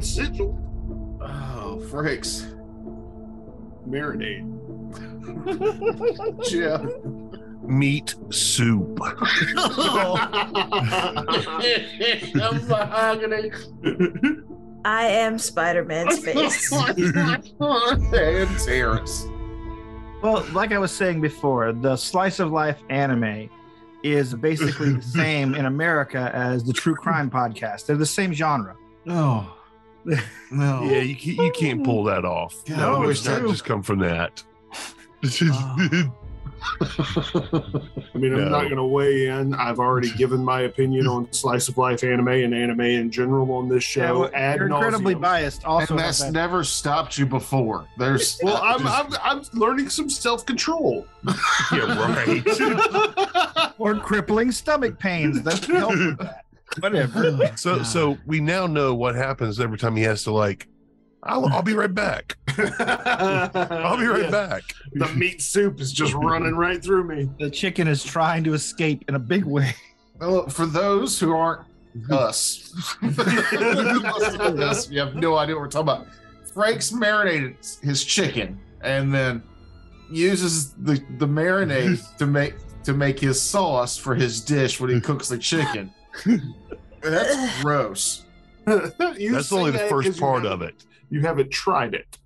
and sigil. Oh, Frakes. Marinade. Jeff. Meat soup. Mahogany. I am Spider Man's face. and Terrence. Well, like I was saying before, the slice of life anime is basically the same in America as the true crime podcast. They're the same genre. Oh. No. Yeah, you can't, you can't pull that off. God, no, I wish it's not that- just come from that. I mean, I'm No. not going to weigh in. I've already given my opinion on slice of life anime and anime in general on this Yeah, show. well, ad you're incredibly nauseam. biased. Also, and that's that. never stopped you before. There's Well, I'm, I'm I'm learning some self control. yeah, right. or crippling stomach pains. That's help with that. Whatever. Oh, so, so we now know what happens every time he has to like. I'll, I'll be right back. I'll be right Yeah. back. The meat soup is just running right through me. The chicken is trying to escape in a big way. Well, for those who aren't us, us, you have no idea what we're talking about. Frank's marinated his chicken and then uses the, the marinade to make to make his sauce for his dish when he cooks the chicken. That's gross. You That's only the that first 'cause you part of it. You haven't tried it.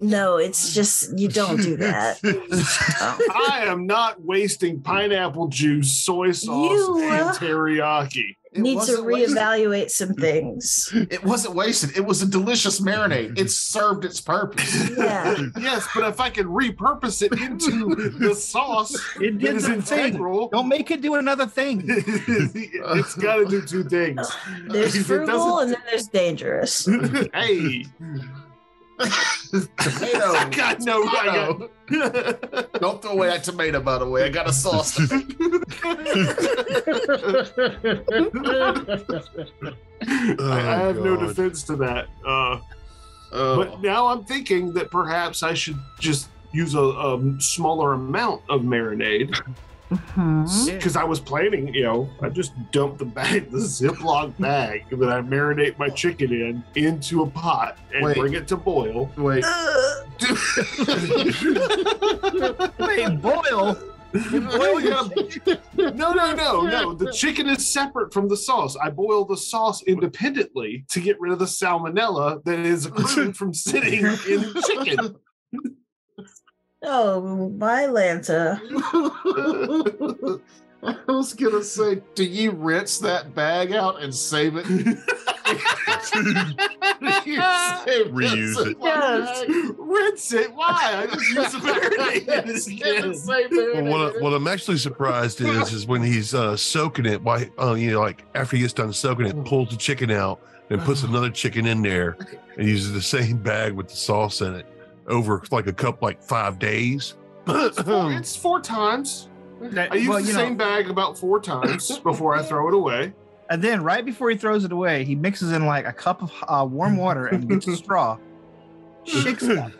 No, it's just you don't do that. I am not wasting pineapple juice, soy sauce, You, and teriyaki. It Need to wasn't wasted. reevaluate some things. It wasn't wasted. It was a delicious marinade. It served its purpose. Yeah. Yes, but if I can repurpose it into the sauce It did is the thing. integral, Don't make it do another thing. it's got to do two things. There's frugal and then there's dangerous. hey, Tomato. I got no. I got, Don't throw away that tomato, by the way. I got a sauce to make. I, I have no Oh, defense to that. Uh, Oh. But now I'm thinking that perhaps I should just use a, a smaller amount of marinade Mm-hmm. because I was planning, you know, I just dump the bag, the Ziploc bag that I marinate my chicken in, into a pot and Wait. bring it to boil. Wait. Ugh. Wait, boil. Boil your- no, no, no, no. The chicken is separate from the sauce. I boil the sauce independently to get rid of the salmonella that is accruing from sitting in chicken. Oh, my Lanta. I was gonna say, do you rinse that bag out and save it? you save Reuse that it. Ziploc bag? Rinse it. Why? I just use the marinade Just again. save Well, it. what, I- what I'm actually surprised is is when he's uh, soaking it. Why, uh, you know, like after he gets done soaking it, pulls the chicken out and puts another chicken in there and uses the same bag with the sauce in it over like a couple, like five days. It's four, it's four times. I use well, the you same know, bag about four times before I throw it away. and then right before he throws it away, he mixes in like a cup of uh, warm water and gets a straw, shakes it up.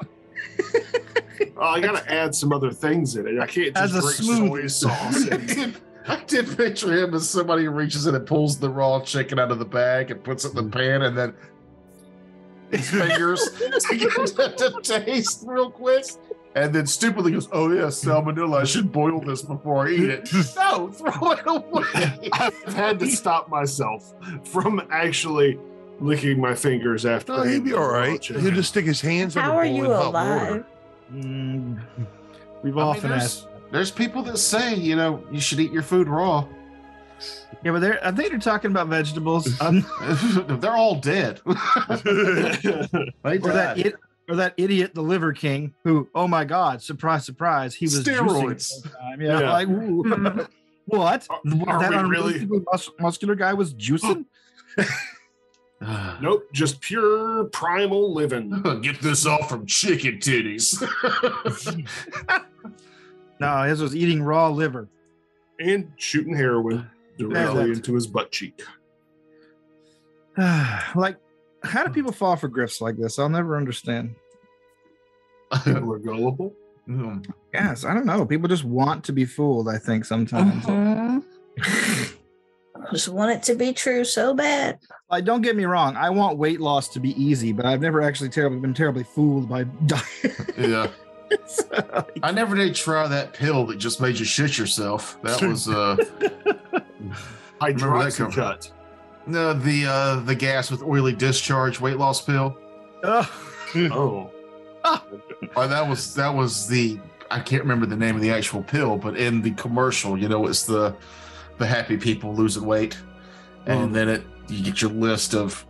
Oh, I gotta add some other things in it. I can't just As drink smoothie. soy sauce. I did, I did picture him as somebody who reaches in and pulls the raw chicken out of the bag and puts it in the pan and then his fingers to get to, to taste real quick. And then stupidly goes, Oh, yeah, salmonella. I should boil this before I eat it. No, throw it away. I've had to stop myself from actually licking my fingers after. Oh, he'd be eating all raw He'll just stick his hands How under are you boiling hot alive? water. Mm, we've I mean, often there's, asked. there's people that say, you know, you should eat your food raw. Yeah, but they're, I think they're talking about vegetables. Um, They're all dead. They or that it, or that idiot, the Liver King, who, oh my God, surprise, surprise, he was Steroids. juicing time. Yeah, Yeah. like ooh. what? Are- that are we really- mus- muscular guy was juicing? Nope, just pure primal living. Get this off from chicken titties. no, his was eating raw liver. and shooting heroin directly that's- into his butt cheek. like, how do people fall for grifts like this? I'll never understand. People are gullible. Mm. Yes, I don't know. People just want to be fooled. I think sometimes. Mhm. Just want it to be true so bad. Like, don't get me wrong. I want weight loss to be easy, but I've never actually terribly been terribly fooled by diet. Yeah. So, I never did try that pill that just made you shit yourself. That was uh Remember that cover. Hydroxycut. no the uh the gas with oily discharge weight loss pill. Ugh. Oh. Oh, that was that was the I can't remember the name of the actual pill, but in the commercial, you know, it's the the happy people losing weight, and Mm. then it you get your list of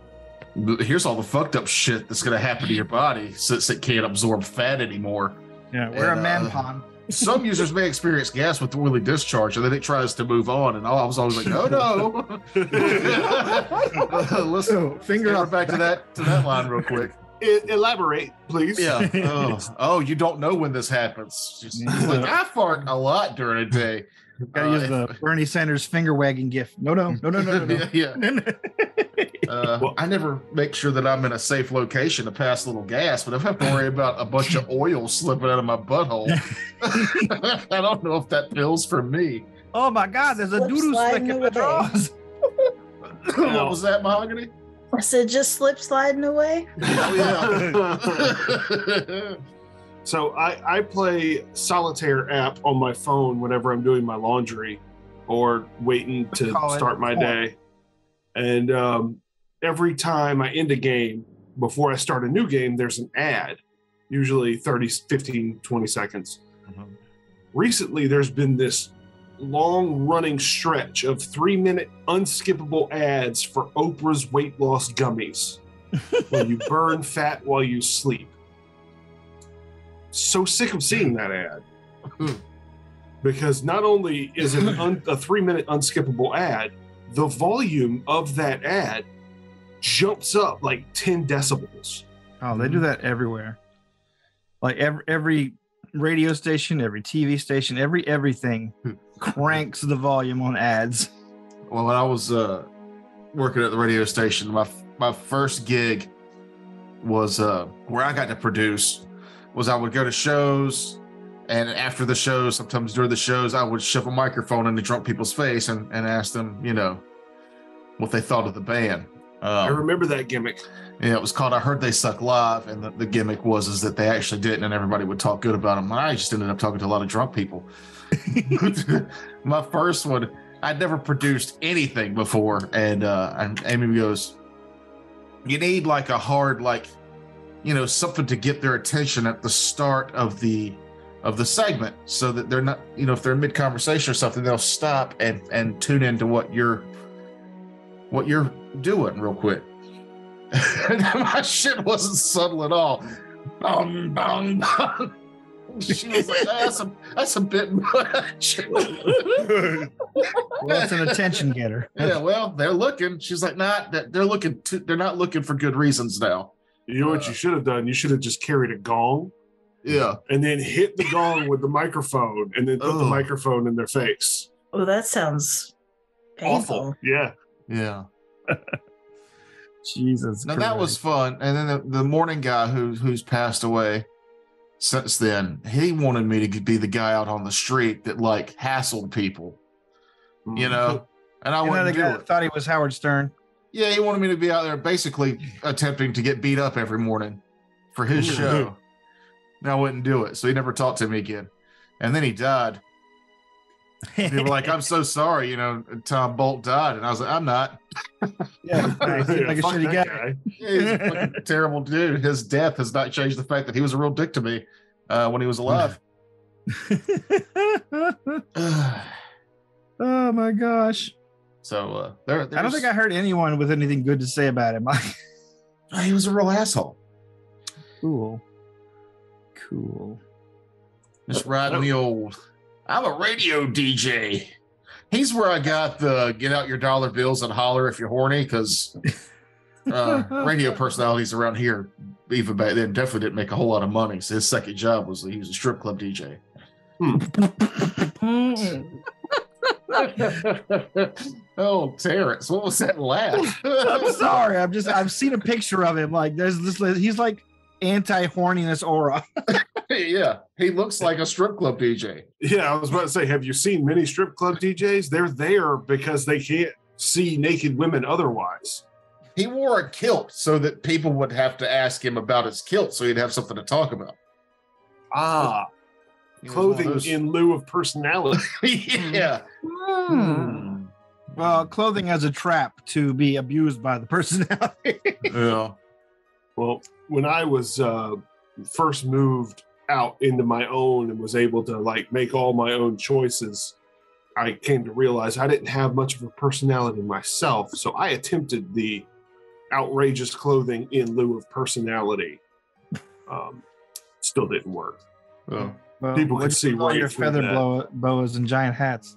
here's all the fucked up shit that's gonna happen to your body since it can't absorb fat anymore. Yeah, wear a And, man uh, pond. Some users may experience gas with the oily discharge, and then it tries to move on, and I was always like, "Oh no!" Let's So, finger go up. back to that to that line real quick. E- elaborate, please. Yeah. Oh, oh, you don't know when this happens. Just, like, I fart a lot during a day. Gotta Uh, use the Bernie Sanders finger wagging gift. No, no, no, no, no, no. yeah. no. Uh, Well- I never make sure that I'm in a safe location to pass a little gas, but if I have to worry about a bunch of oil slipping out of my butthole, I don't know if that pill's for me. oh my God, there's a Slip doo-doo slick sliding in my drawers. what was that, mahogany? I said, just slip sliding away. Oh, yeah. So I, I play solitaire app on my phone whenever I'm doing my laundry or waiting to start my day. And um, every time I end a game, before I start a new game, there's an ad, usually 30, 15, 20 seconds. Recently, there's been this long running stretch of three minute unskippable ads for Oprah's weight loss gummies where you burn fat while you sleep. So sick of seeing that ad. Because not only is it un, a three minute unskippable ad, the volume of that ad jumps up like 10 decibels. Oh, they do that everywhere. Like every every radio station, every TV station, every everything cranks the volume on ads. Well, when I was uh, working at the radio station, my my first gig was uh, where I got to produce. Was I would go to shows, and after the shows, sometimes during the shows, I would shove a microphone in the drunk people's face and, and ask them, you know, what they thought of the band. I Um, remember that gimmick. yeah, it was called "I Heard They Suck Live," and the, the gimmick was is that they actually didn't, and everybody would talk good about them. And I just ended up talking to a lot of drunk people. My first one, I'd never produced anything before, and uh, and Amy goes, "You need like a hard, like, you know, something to get their attention at the start of the of the segment, so that they're not, you know, if they're in mid conversation or something, they'll stop and and tune into what you're what you're doing real quick." My shit wasn't subtle at all. Bum, bum, bum. She was like, that's a, that's a bit much. Well, it's an attention getter. yeah, well, they're looking. She's like, not that they're looking to, they're not looking for good reasons now. You know what you uh, should have done? You should have just carried a gong Yeah. and then hit the gong with the microphone and then put the microphone in their face. Oh, that sounds painful. Yeah. Yeah. Jesus. Now that was fun. And then the, the morning guy who who's passed away since then, he wanted me to be the guy out on the street that like hassled people, you mm-hmm. know. And I You know, the wouldn't do guy it. thought he was Howard Stern. Yeah, he wanted me to be out there basically attempting to get beat up every morning for his show. And I wouldn't do it. So he never talked to me again. And then he died. People were like, I'm so sorry, you know, Tom Bolt died. And I was like, I'm not. yeah, Yeah, seemed like a fuck shitty that guy. Yeah, he's a fucking terrible dude. His death has not changed the fact that he was a real dick to me uh, when he was alive. oh my gosh. So uh, there, I don't think I heard anyone with anything good to say about him. He was a real asshole. cool. Cool. Just riding the old. I'm a radio DJ. He's where I got the get out your dollar bills and holler if you're horny because uh, radio personalities around here, even back then, definitely didn't make a whole lot of money. So his second job was he was a strip club DJ. Mm. oh, Terrence, what was that laugh? I'm sorry. I'm just I've seen a picture of him. Like there's this he's like anti-horniness aura. yeah, he looks like a strip club DJ. Yeah, I was about to say, have you seen many strip club DJs? They're there because they can't see naked women otherwise. He wore a kilt so that people would have to ask him about his kilt, so he'd have something to talk about. Ah, clothing those- in lieu of personality. yeah. Hmm. Well, clothing as a trap to be abused by the personality. Yeah. Well, when I was uh, first moved out into my own and was able to like make all my own choices, I came to realize I didn't have much of a personality myself. So I attempted the outrageous clothing in lieu of personality. Um, still didn't work. Oh. Well, People what'd could see you right your feather that. blow- boas and giant hats.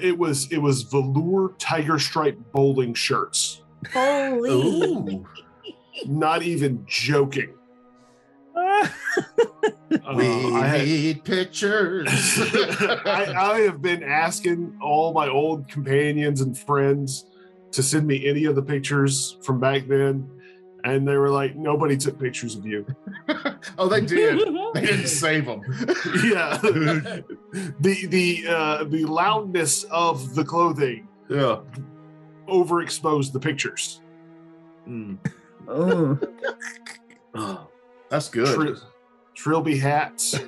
It was it was velour tiger stripe bowling shirts. Holy. Ooh. Not even joking. Uh, we I had- need pictures. I, I have been asking all my old companions and friends to send me any of the pictures from back then, and they were like, "Nobody took pictures of you." oh, they did. They didn't save them. yeah, the the uh, the loudness of the clothing yeah. overexposed the pictures. Mm. Oh. Oh, that's good. Tri- trilby hats,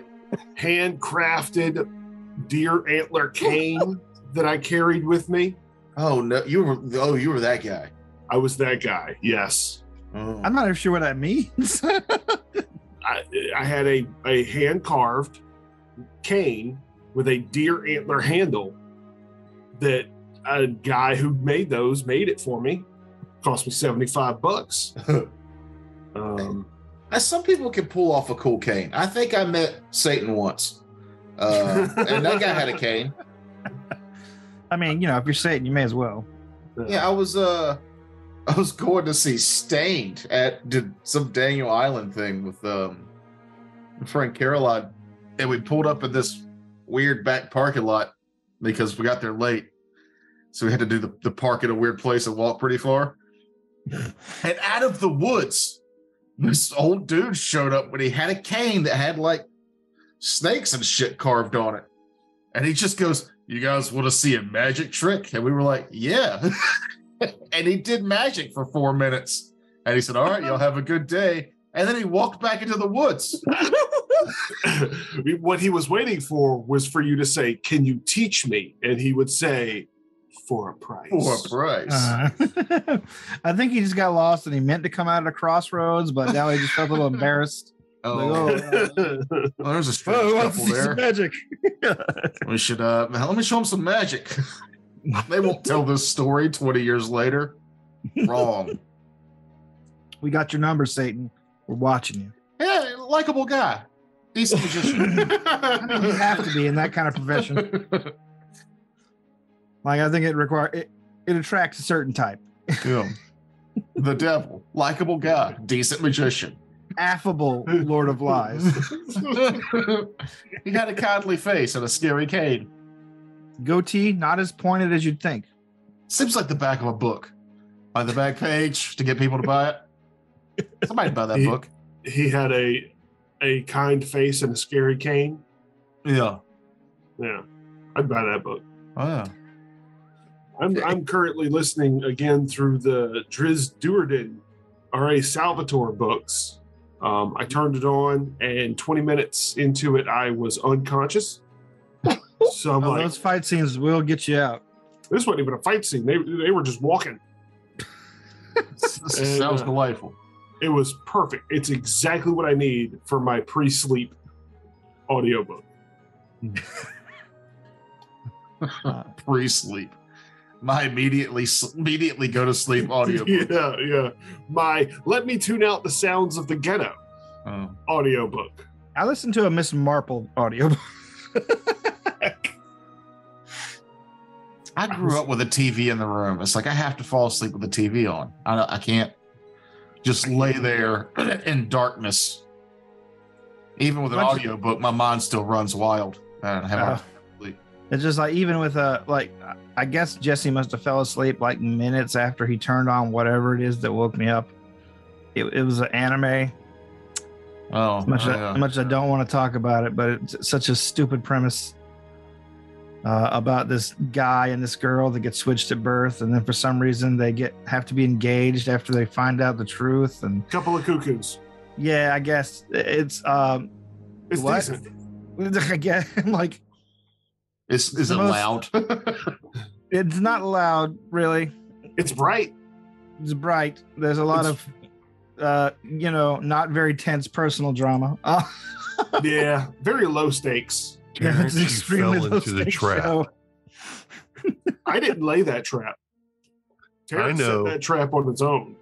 handcrafted deer antler cane that I carried with me. Oh no, you were. Oh, you were that guy. I was that guy. Yes. Oh. I'm not even sure what that means. I, I had a, a hand carved cane with a deer antler handle that a guy who made those made it for me. Cost me 75 bucks. Um, Some people can pull off a cool cane. I think I met Satan once, uh, and that guy had a cane. I mean, you know, if you're Satan, you may as well. Yeah, I was. Uh, I was going to see Staind at did some Daniel Island thing with um, friend Caroline, and we pulled up in this weird back parking lot because we got there late, so we had to do the, the park in a weird place and walk pretty far. and out of the woods, this old dude showed up when he had a cane that had like snakes and shit carved on it, and he just goes, "You guys want to see a magic trick?" And we were like, "Yeah." and he did magic for four minutes. And he said, All right, y'all have a good day. And then he walked back into the woods. what he was waiting for was for you to say, Can you teach me? And he would say, For a price. For a price. Uh, I think he just got lost and he meant to come out of the crossroads, but now he just felt a little embarrassed. oh, Like, oh, well, there's a strange Oh, couple there. magic. We should uh let me show him some magic. They won't tell this story 20 years later. Wrong. we got your number, Satan. We're watching you. yeah, likable guy. Decent magician. I mean, you have to be in that kind of profession. Like I think it require it, it attracts a certain type. yeah. The devil. Likable guy. Decent magician. Affable Lord of Lies. he had a kindly face and a scary cane. Goatee, not as pointed as you'd think. Seems like the back of a book. On the back page to get people to buy it. Somebody buy that He- book. he had a a kind face and a scary cane. Yeah. Yeah. I'd buy that book. Oh, yeah. I'm, I'm currently listening again through the Drizzt Do'Urden R.A. Salvatore books. Um, I turned it on, and 20 minutes into it, I was unconscious. So I'm Oh, like, those fight scenes will get you out. this wasn't even a fight scene. They, they were just walking. This And, sounds uh, delightful. It was perfect. It's exactly what I need for my pre sleep audiobook. Pre sleep. My immediately immediately go to sleep audio. yeah, yeah. My Let Me Tune Out the Sounds of the Ghetto Oh. audiobook. I listened to a Miss Marple audio. I grew up with a TV in the room. It's like I have to fall asleep with the TV on. I I can't just lay there in darkness. Even with an Bunch of- audiobook, my mind still runs wild. I don't have Uh, It's just like even with a like I guess Jesse must have fell asleep like minutes after he turned on whatever it is that woke me up. It, it was an anime. oh, As much, as much as I don't want to talk about it, but it's such a stupid premise. Uh, about this guy and this girl that get switched at birth, and then for some reason they get have to be engaged after they find out the truth. And Couple of cuckoos. yeah, I guess it's um, It's What? decent. I guess I'm like Is is The it most- loud? it's not loud really. It's bright. It's bright. There's a lot It's- of uh, you know, not very tense personal drama. Uh, Yeah, very low stakes. Yeah, Terrence, it's you extremely fell into the trap. I didn't lay that trap. Terrence set know. that trap on its own.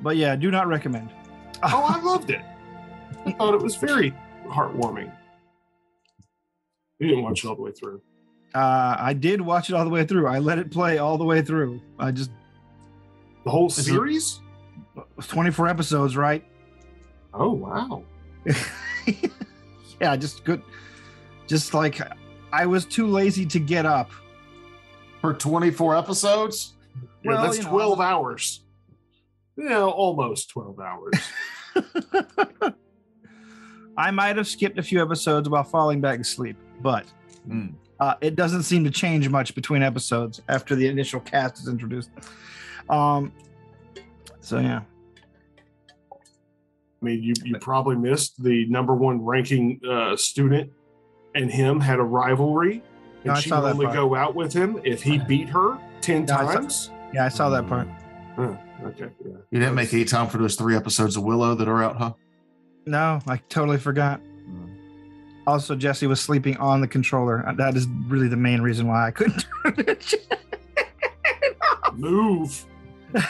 But yeah, do not recommend. Oh, I loved it. I thought it was very heartwarming. You didn't watch it all the way through. Uh, I did watch it all the way through. I let it play all the way through. I just The whole series? 24 episodes, right? Oh wow. yeah, just good. Just like I was too lazy to get up. For 24 episodes? Yeah, Well, that's you know, 12 hours. Yeah, almost 12 hours. I might have skipped a few episodes while falling back asleep, but Hmm. uh, it doesn't seem to change much between episodes after the initial cast is introduced. Um, so yeah, I mean, you, you probably missed the number one ranking uh, student and him had a rivalry. And No, I she saw would only part. go out with him if he beat her 10 Yeah, I saw- times. yeah, I saw that part. Huh, okay. Yeah. You didn't make any time for those three episodes of Willow that are out, huh? No, I totally forgot. Also, Jesse was sleeping on the controller. Uh, That is really the main reason why I couldn't turn it. Move.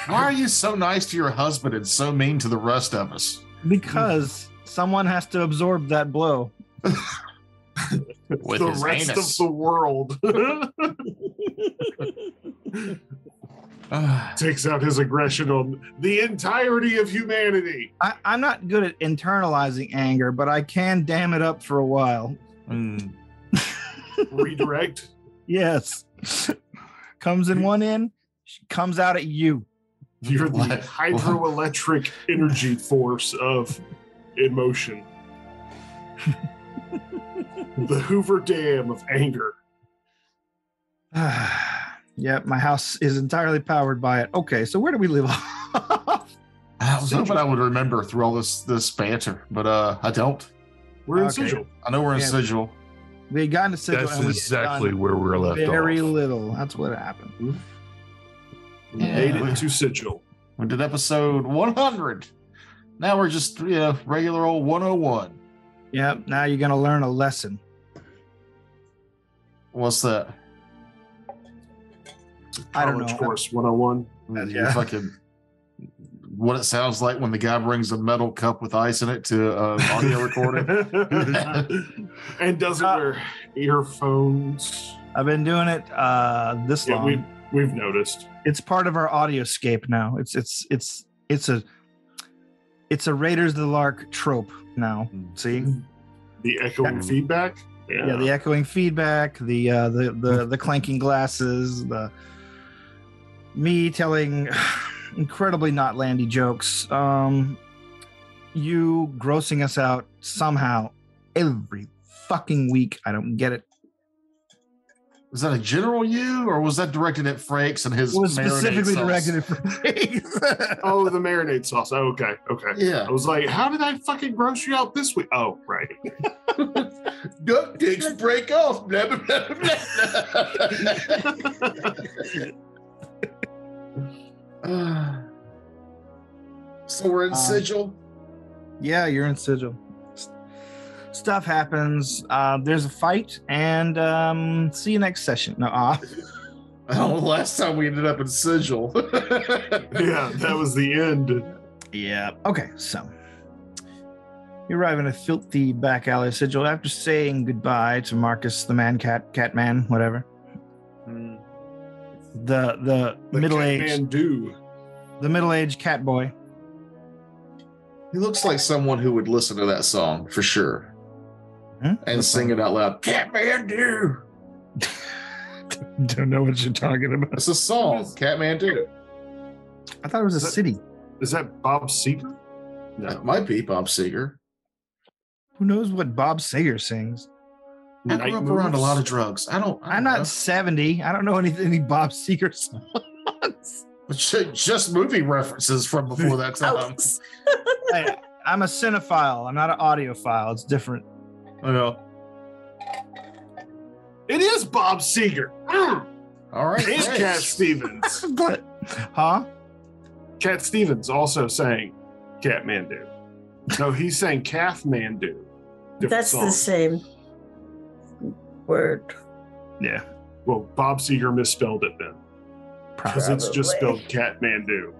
Why are you so nice to your husband and so mean to the rest of us? Because someone has to absorb that blow. With the his rest anus. of the world Ah, takes out his aggression on the entirety of humanity. I, I'm not good at internalizing anger, but I can dam it up for a while. mm. Redirect. Yes. comes in one end, comes out at you. You're the What? hydroelectric energy force of emotion. the Hoover Dam of anger. yep, my house is entirely powered by it. Okay, so where do we live off? I was hoping I would remember through all this this banter, but uh, I don't. We're in Okay. Sigil. I know we're in Yeah. Sigil. we had gotten to Sigil That's and we had exactly done where we're left very off. little. That's what happened. We Yeah. made it to Sigil. We did episode 100. Now we're just you know regular old 101. Yep, now you're gonna learn a lesson. What's that? I don't College know. course 101. Uh, yeah. fucking what it sounds like when the guy brings a metal cup with ice in it to uh, audio recording. and doesn't Uh, wear earphones. I've been doing it uh this Yeah, long. We've we've noticed. it's part of our audioscape now. It's it's it's it's a it's a Raiders of the Lark trope now. See? The echoing Yeah. feedback. Yeah, the echoing feedback, the uh the the the clanking glasses, the me telling incredibly not landy jokes. Um you grossing us out somehow every fucking week. I don't get it. Was that a general you, or was that directed at Frakes and his It was marinade specifically sauce? directed at Frakes. Oh, the marinade sauce. Oh, okay, okay. Yeah, I was like, how did I fucking gross you out this week? Oh, right. duck dicks break off. Blah, blah, blah, blah, blah. so we're in Um, Sigil. Yeah, you're in Sigil. S- Stuff happens. Uh, there's a fight, and um, see you next session. No, uh, Oh, last time we ended up in Sigil. yeah, that was the end. yeah. Okay, so you arrive in a filthy back alley of Sigil after saying goodbye to Marcus, the man cat, cat man, whatever. Hmm. The the, The middle aged Catman do. the middle aged cat boy. He looks like someone who would listen to that song for sure Hmm? and sing it out loud. Catmandu. Don't know what you're talking about. It's a song. Catmandu. I thought it was a Is that- city. Is that Bob Seger? That might be Bob Seger. Who knows what Bob Seger sings? I night grew up around a lot of drugs. I don't. I I'm don't know. 70. I don't know any, any Bob Seger songs. But just movie references from before that time. I, I'm a cinephile. I'm not an audiophile. It's different. You know. It is Bob Seger. Mm. All right. It's great. Cat Stevens. But, huh? Cat Stevens also sang Catmandu. No, he sang Kathmandu. Different That's the same word. Yeah. Well, Bob Seger misspelled it then. Because it's just spelled Probably. Catmandu.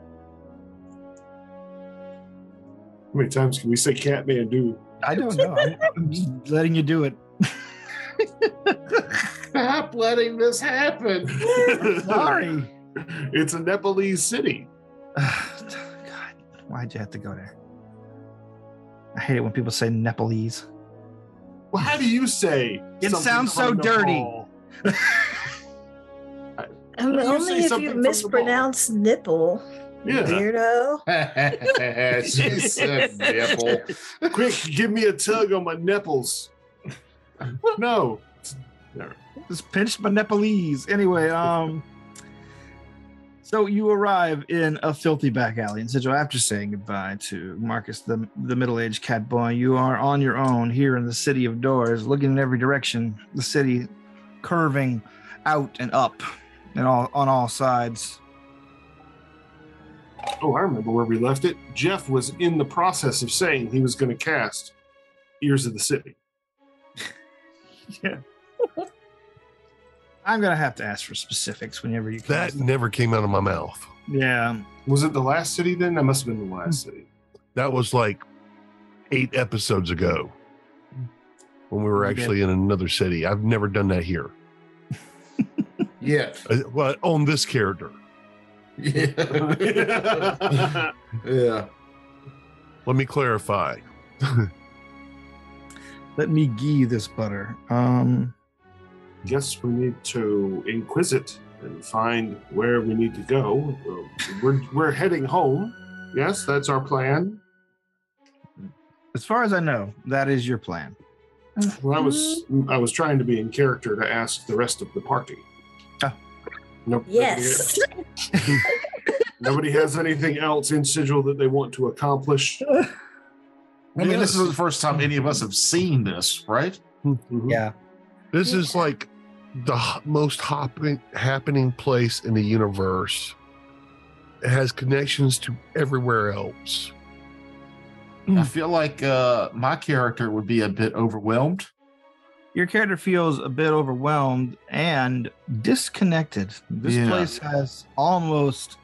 How many times can we say Catmandu? I don't know. I'm, I'm just letting you do it. Stop letting this happen. Sorry. It's a Nepalese city. God, why'd you have to go there? I hate it when people say Nepalese. Well, how do you say? It sounds so from dirty. Nepal? And only if you from the mispronounce nipple, Yeah. weirdo. she said nipple. Quick, give me a tug on my nipples. No. Just pinched my Nepalese. Anyway, um, so you arrive in a filthy back alley in Sigil after saying goodbye to Marcus, the the middle aged cat boy. You are on your own here in the city of doors, looking in every direction. The city curving out and up, and all on all sides. Oh, I remember where we left it. Jeff was in the process of saying he was going to cast Ears of the City. Yeah. I'm gonna have to ask for specifics whenever you. That cast them. never came out of my mouth. Yeah. Was it the last city then? That must have been the last city. That was like eight episodes ago when we were actually in another city. I've never done that here. Yeah. Uh, Well, on this character. Yeah. yeah. Let me clarify. Let me ghee this butter. Um. Guess we need to inquisit and find where we need to go. We're, we're heading home. Yes, that's our plan. As far as I know, that is your plan. Well, I was I was trying to be in character to ask the rest of the party. Nope. Yes. Nobody, nobody has anything else in sigil that they want to accomplish. I mean, this is the first time any of us have seen this, right? Mhm. Yeah. This is like the most hopping, happening place in the universe. It has connections to everywhere else. I feel like uh, my character would be a bit overwhelmed. Your character feels a bit overwhelmed and disconnected. This Yeah. place has almost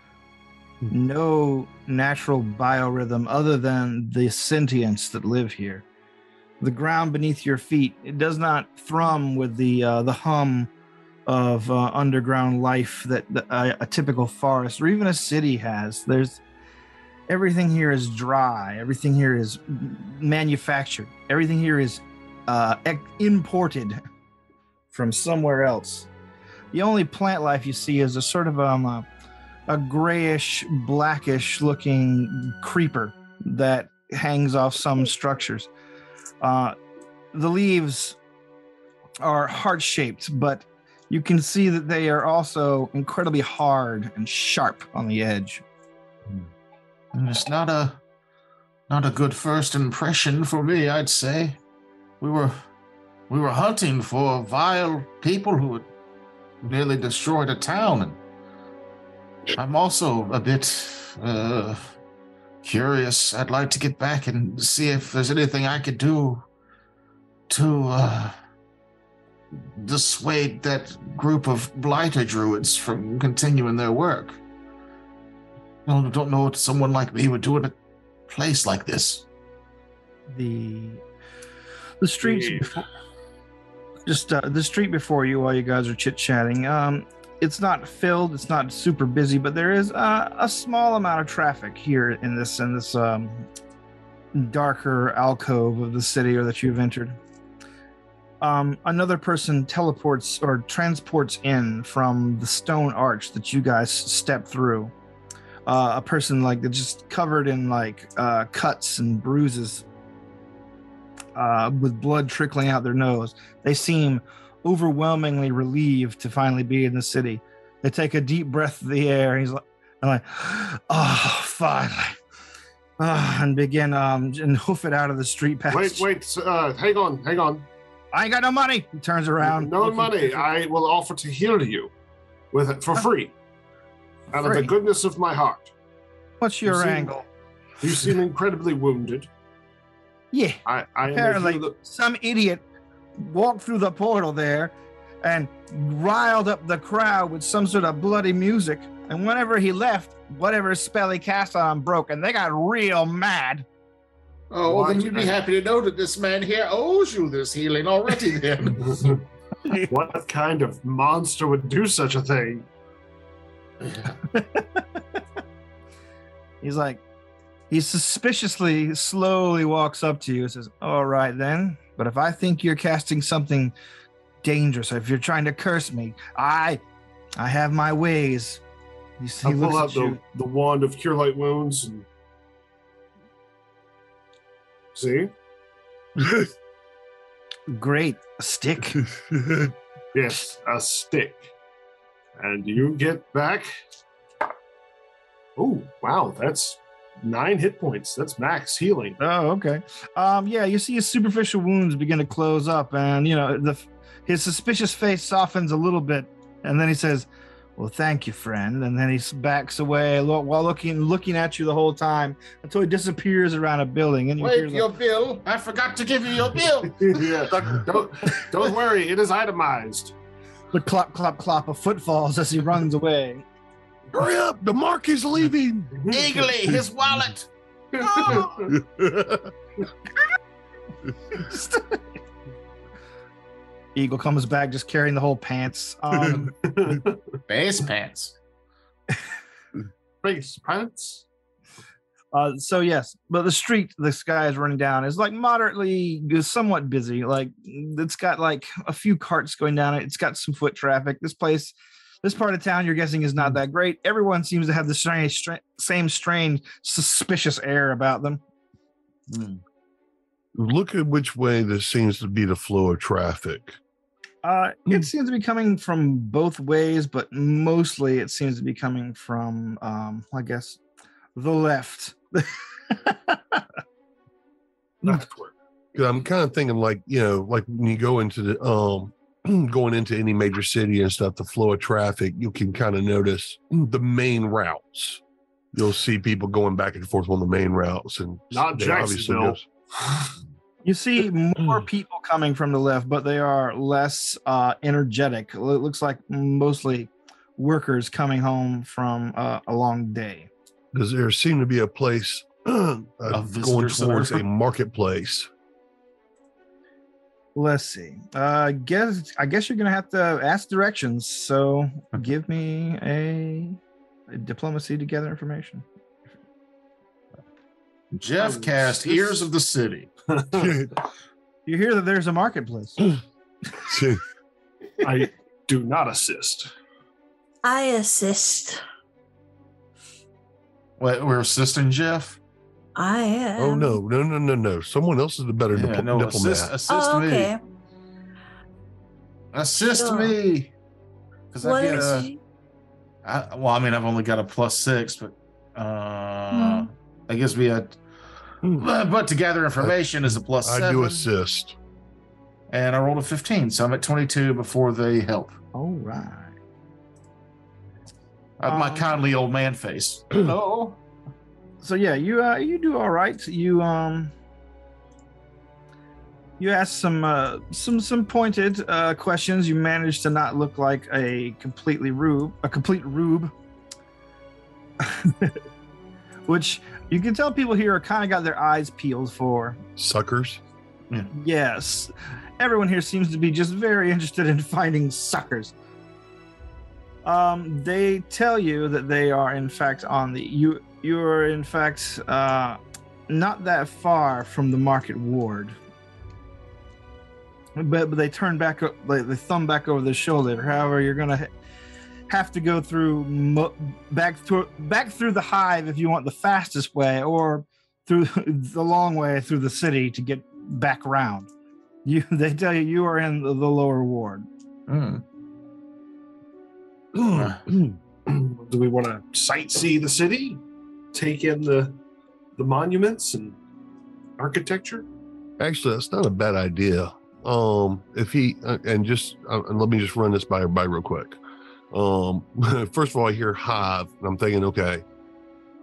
no natural biorhythm other than the sentience that live here. The ground beneath your feet it does not thrum with the uh, the hum of uh, underground life that the, a, a typical forest or even a city has. There's everything here is dry. Everything here is manufactured. Everything here is uh, ex- imported from somewhere else. The only plant life you see is a sort of um, a, a grayish, blackish looking creeper that hangs off some structures. Uh, the leaves are heart shaped, but you can see that they are also incredibly hard and sharp on the edge. And it's not a not a good first impression for me, I'd say. We were we were hunting for vile people who had nearly destroyed a town and I'm also a bit uh curious. I'd like to get back and see if there's anything I could do to uh dissuade that group of blighter druids from continuing their work. I don't know what someone like me would do in a place like this. the the streets Yeah. before, just uh, the street before you while you guys are chit chatting um it's not filled it's not super busy but there is uh, a small amount of traffic here in this in this um darker alcove of the city or that you've entered. Um another person teleports or transports in from the stone arch that you guys step through. Uh, a person like that just covered in like uh, cuts and bruises uh, with blood trickling out their nose. They seem overwhelmingly relieved to finally be in the city. They take a deep breath of the air, and he's like, and like oh, finally. Uh, and begin um and hoof it out of the street past. Wait, wait, uh, hang on, hang on. I ain't got no money. He turns around. No money. I will offer to heal you with it for free. Out of the goodness of my heart. What's your You seem- angle? You seem incredibly wounded. Yeah. I, I Apparently, healer- some idiot walked through the portal there and riled up the crowd with some sort of bloody music. And whenever he left, whatever spell he cast on him broke, and they got real mad. Oh, well, then you'd be happy to know that this man here owes you this healing already. Then what kind of monster would do such a thing? He's like, he suspiciously slowly walks up to you and says, All right, then. But if I think you're casting something dangerous, or if you're trying to curse me, I I have my ways. He, he I pull out the, you. the wand of cure light wounds and see. Great. A stick. Yes, a stick. And you get back. Oh, wow, that's nine hit points. That's max healing. Oh, okay. Um, yeah, you see his superficial wounds begin to close up, and you know the his suspicious face softens a little bit, and then he says, "Well, thank you, friend." And then he backs away lo- while looking looking at you the whole time until he disappears around a building. And you Wait, the- your bill. I forgot to give you your bill. yeah. Don't, don't worry, it is itemized. the clop, clop, clop of footfalls as he runs away. Hurry up! The mark is leaving. Eagerly, his wallet. Eagle comes back just carrying the whole pants. Um, Base pants. Face pants. Uh, so yes, but the street this guy is running down is like moderately, somewhat busy. Like it's got like a few carts going down it. It's got some foot traffic. This place, this part of town, you're guessing is not that great. Everyone seems to have the strange, stra- same strange, suspicious air about them. Look at which way there seems to be the flow of traffic. Uh, Hmm. it seems to be coming from both ways, but mostly it seems to be coming from, um, I guess, the left. Leftward. 'Cause I'm kind of thinking like you know, like when you go into the um going into any major city and stuff, the flow of traffic, you can kind of notice the main routes. You'll see people going back and forth on the main routes, and Not Jacksonville. goes- You see more people coming from the left, but they are less uh, energetic. It looks like mostly workers coming home from uh, a long day. Does there seem to be a place uh, visitor going center. towards a marketplace? Let's see. Uh, guess I guess you're gonna have to ask directions. So give me a, a diplomacy to gather information. Jeff Oh, cast this- ears of the city. You hear that there's a marketplace. I do not assist. I assist. Wait, we're assisting Jeff. I am. oh no, no, no, no, no! Someone else is the better Yeah, dipl- no, diplomat. assist, assist Oh, me. Assist Sure. me. Because I What get is a. she? I, well, I mean, I've only got a plus six, but uh, that gives me a. But, but to gather information is a plus I seven, do assist. and I rolled a fifteen, so I'm at twenty-two before they help. All right. I have my Um, kindly old man face. Hello. So yeah, you uh, you do all right. You um you ask some uh, some some pointed uh, questions. You manage to not look like a completely rube, a complete rube. Which you can tell people here are kind of got their eyes peeled for. Suckers. Yes, everyone here seems to be just very interested in finding suckers. Um, they tell you that they are in fact on the you you are in fact uh, not that far from the market ward. But, but they turn back, like they thumb back over the shoulder. However, you're gonna have to go through mo- back through back through the hive if you want the fastest way, or through the long way through the city to get back around. You they tell you you are in the, the lower ward. Hmm. Do we want to sightsee the city, take in the the monuments and architecture? Actually, that's not a bad idea. Um, if he uh, and just uh, and let me just run this by everybody real quick. Um, first of all, I hear hive, and I'm thinking, okay,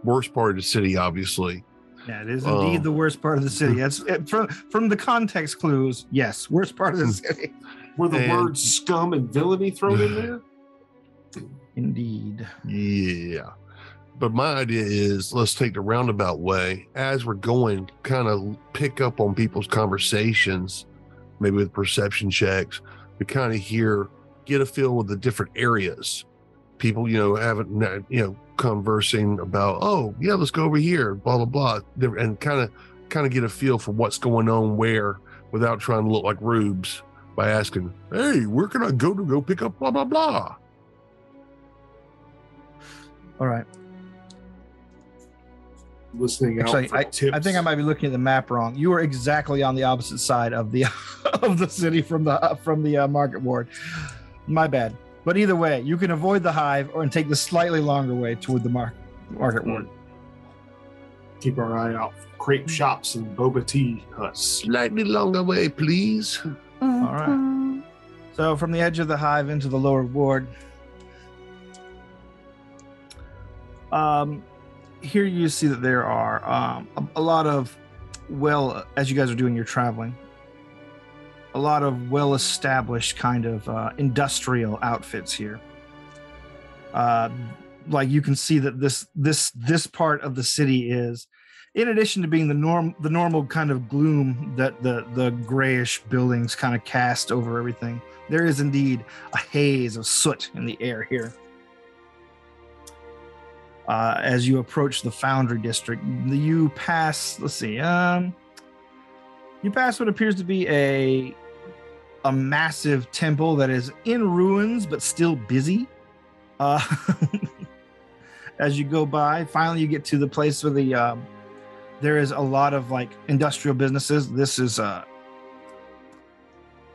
worst part of the city, obviously. Yeah, it is indeed Oh. the worst part of the city. That's it, from from the context clues. Yes, worst part of the city. Were the And- words scum and villainy thrown in there? Indeed. Yeah. But my idea is let's take the roundabout way as we're going, kind of pick up on people's conversations, maybe with perception checks, to kind of hear, get a feel with the different areas. People, you know, haven't, you know, conversing about, oh, yeah, let's go over here, blah, blah, blah. And kind of, kind of get a feel for what's going on where without trying to look like rubes by asking, hey, where can I go to go pick up blah, blah, blah. All right. Listening out Actually, for I, tips. I think I might be looking at the map wrong. You are exactly on the opposite side of the of the city from the uh, from the uh, market ward. My bad. But either way, you can avoid the hive or and take the slightly longer way toward the mar- market ward. Hmm. keep our eye out for crepe hmm. shops and boba tea huts. Slightly longer way, please. Mm-hmm. All right. So from the edge of the hive into the lower ward. Um, here you see that there are um, a, a lot of well, as you guys are doing your traveling, a lot of well-established kind of uh, industrial outfits here. Uh, like you can see that this this this part of the city is in addition to being the norm the normal kind of gloom that the the grayish buildings kind of cast over everything there is indeed a haze of soot in the air here uh, as you approach the foundry district you pass let's see um you pass what appears to be a a massive temple that is in ruins but still busy uh as you go by finally you get to the place where the um there is a lot of like industrial businesses. This is uh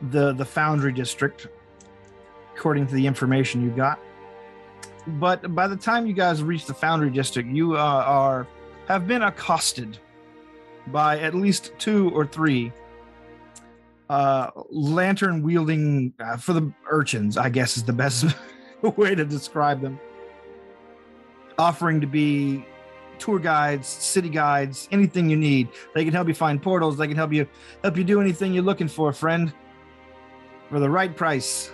the the foundry district, according to the information you got. But by the time you guys reach the foundry district, you uh, are have been accosted by at least two or three uh, lantern wielding uh, for the urchins. I guess is the best way to describe them. Offering to be tour guides, city guides, anything you need. They can help you find portals. They can help you help you do anything you're looking for, friend, for the right price.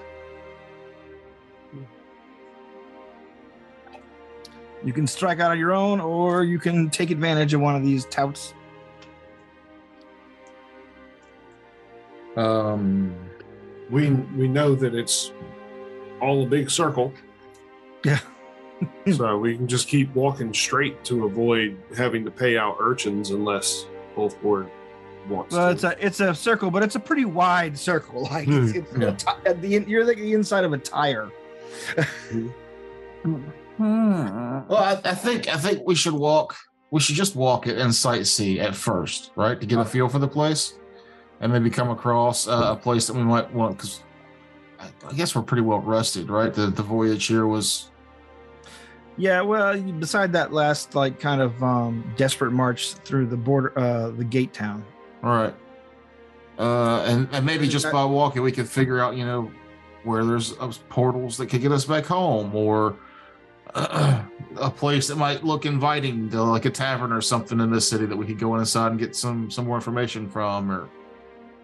You can strike out on your own, or you can take advantage of one of these touts. Um, We we know that it's all a big circle. Yeah. so we can just keep walking straight to avoid having to pay out urchins unless both board wants Well, to. it's a it's a circle, but it's a pretty wide circle. Like it's, it's Yeah. a at the you're like the inside of a tire. Well, I, I think I think we should walk. We should just walk it and sightsee at first, right, to get a feel for the place, and maybe come across uh, a place that we might want. Because I, I guess we're pretty well rested, right? The the voyage here was Yeah, well, beside that last like kind of um, desperate march through the border, uh, the gate town. all right. Uh, and, and maybe just by walking, we could figure out, you know, where there's uh, portals that could get us back home, or uh, a place that might look inviting, to like a tavern or something in this city that we could go inside and get some some more information from. Or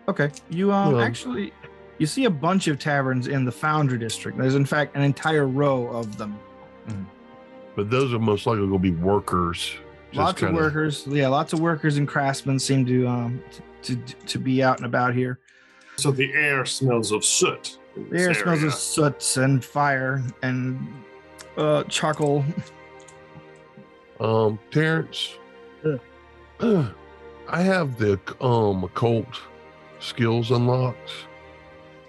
Okay, you um Well- actually you see a bunch of taverns in the Foundry district. There's in fact an entire row of them. But those are most likely going to be workers. lots of kinda- workers, yeah, lots of workers and craftsmen seem to um to to be out and about here. so the air smells of soot. The this air smells of soot and fire and uh, charcoal. Um, Terrence, Yeah. uh, I have the um occult skills unlocked.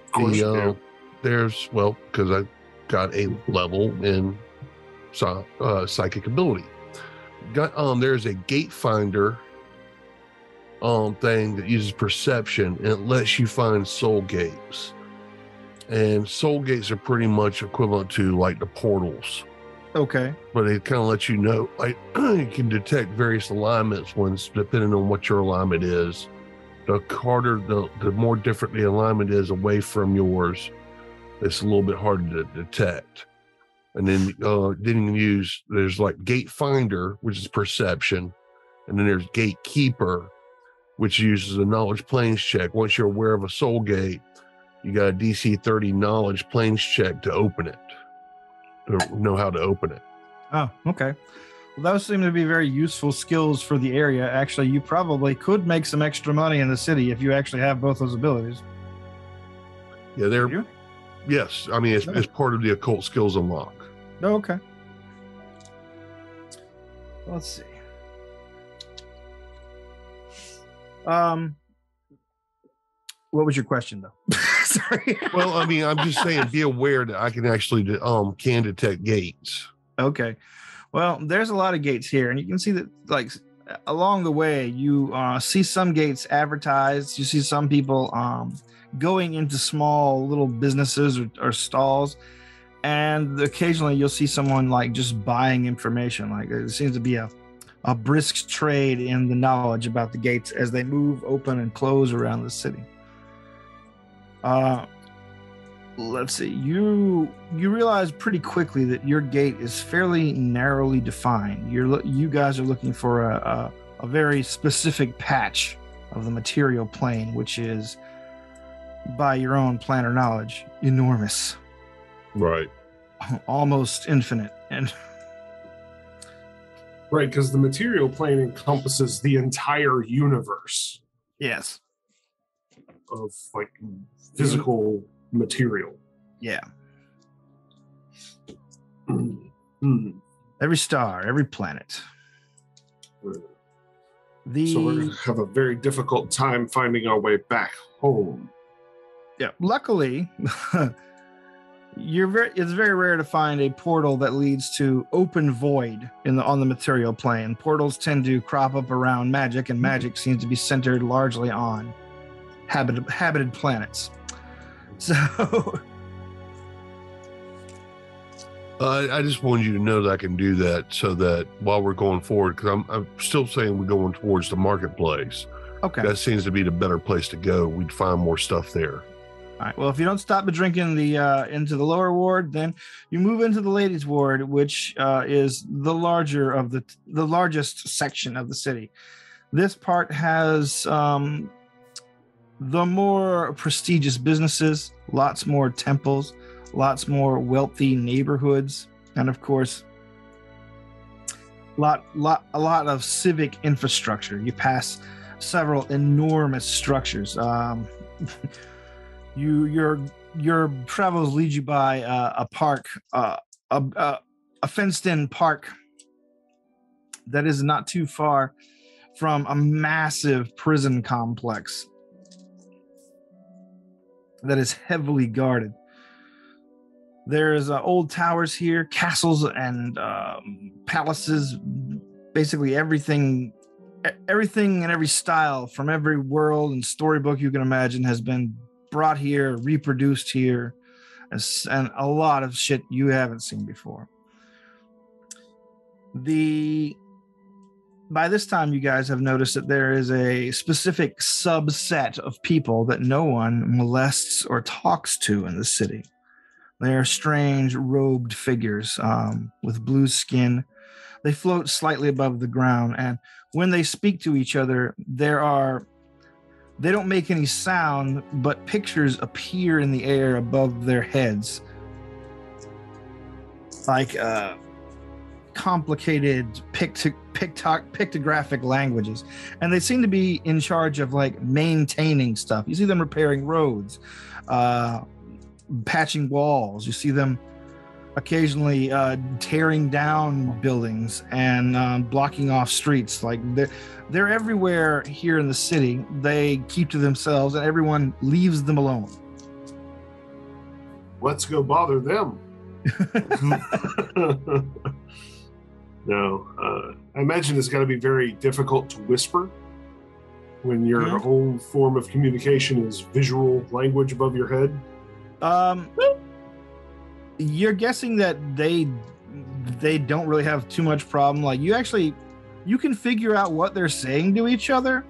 Of course The, do. uh, there's well because I got a level in psy- uh, psychic ability. Got um, there's a gate finder um thing that uses perception and it lets you find soul gates. And soul gates are pretty much equivalent to like the portals, Okay. but it kind of lets you know like you can detect various alignments once depending on what your alignment is. The harder the the more different the alignment is away from yours, it's a little bit harder to detect. And then uh then you can use there's like gate finder, which is perception, and then there's gatekeeper, which uses a knowledge planes check. Once you're aware of a soul gate, you got a DC 30 knowledge planes check to open it, to know how to open it. Oh, okay. Well, those seem to be very useful skills for the area. Actually, you probably could make some extra money in the city if you actually have both those abilities. Yeah, they're You? yes. I mean, it's, it's part of the occult skills unlock. Oh, okay. Let's see. Um, what was your question, though? Sorry. Well, I mean, I'm just saying, be aware that I can actually um can detect gates. Okay. Well, there's a lot of gates here, and you can see that, like, along the way, you uh, see some gates advertised. You see some people um, going into small little businesses or, or stalls, and occasionally you'll see someone like just buying information. Like, there seems to be a a brisk trade in the knowledge about the gates as they move open and close around the city. Uh, let's see. You you realize pretty quickly that your gate is fairly narrowly defined. You're you guys are looking for a, a, a very specific patch of the material plane which is by your own planar knowledge enormous. Right. almost infinite. And Right, because the material plane encompasses the entire universe. Yes. Of like physical material. yeah Hmm. every star every planet the So we're gonna have a very difficult time finding our way back home. yeah luckily you're very it's very rare to find a portal that leads to open void in the on the material plane portals tend to crop up around magic and magic seems to be centered largely on habited habited planets so Uh, I just wanted you to know that I can do that so that while we're going forward, because I'm, I'm still saying we're going towards the marketplace. okay That seems to be the better place to go. We'd find more stuff there. All right. Well, if you don't stop the drinking the uh, into the lower ward, then you move into the Lady's ward, which uh, is the larger of the the largest section of the city. This part has um, the more prestigious businesses, lots more temples, lots more wealthy neighborhoods, and of course, lot lot a lot of civic infrastructure. You pass several enormous structures. Um, you your your travels lead you by uh, a park uh, a, a, fenced-in park that is not too far from a massive prison complex that is heavily guarded there's uh, old towers here castles and um, palaces basically everything everything in every style from every world and storybook you can imagine has been brought here, reproduced here, and a lot of shit you haven't seen before. The by this time, you guys have noticed that there is a specific subset of people that no one molests or talks to in the city. They are strange, robed figures um, with blue skin. They float slightly above the ground, and when they speak to each other, there are they don't make any sound, but pictures appear in the air above their heads. Like uh, complicated picto- picto- pictographic languages. And they seem to be in charge of like maintaining stuff. You see them repairing roads, uh, patching walls. You see them occasionally uh, tearing down buildings and um, blocking off streets. Like they're, they're everywhere here in the city. They keep to themselves and everyone leaves them alone. Let's go bother them. no, uh, I imagine it's got to be very difficult to whisper when your Mhm. whole form of communication is visual language above your head? Um, you're guessing that they they don't really have too much problem. Like you actually, you can figure out what they're saying to each other,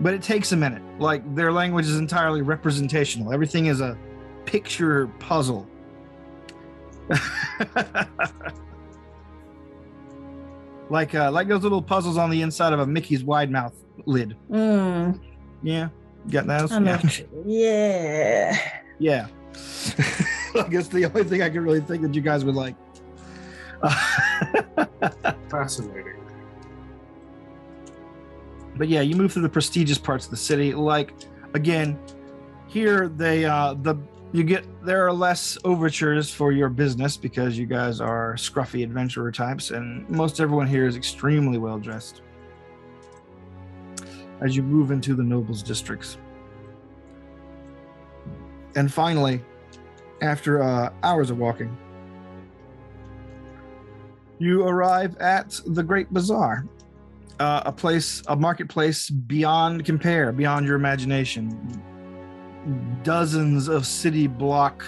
but it takes a minute. Like their language is entirely representational. Everything is a picture puzzle. like uh, like those little puzzles on the inside of a Mickey's wide mouth lid. Mm, Yeah, got those. Yeah. actually, yeah. Yeah. I guess the only thing I can really think that you guys would like. Fascinating. but yeah, you move through the prestigious parts of the city. Like again, here they uh the you get there are less overtures for your business because you guys are scruffy adventurer types, and most everyone here is extremely well dressed. As you move into the nobles districts. And finally, after uh, hours of walking, you arrive at the Great Bazaar, uh, a place, a marketplace beyond compare, beyond your imagination. Dozens of city block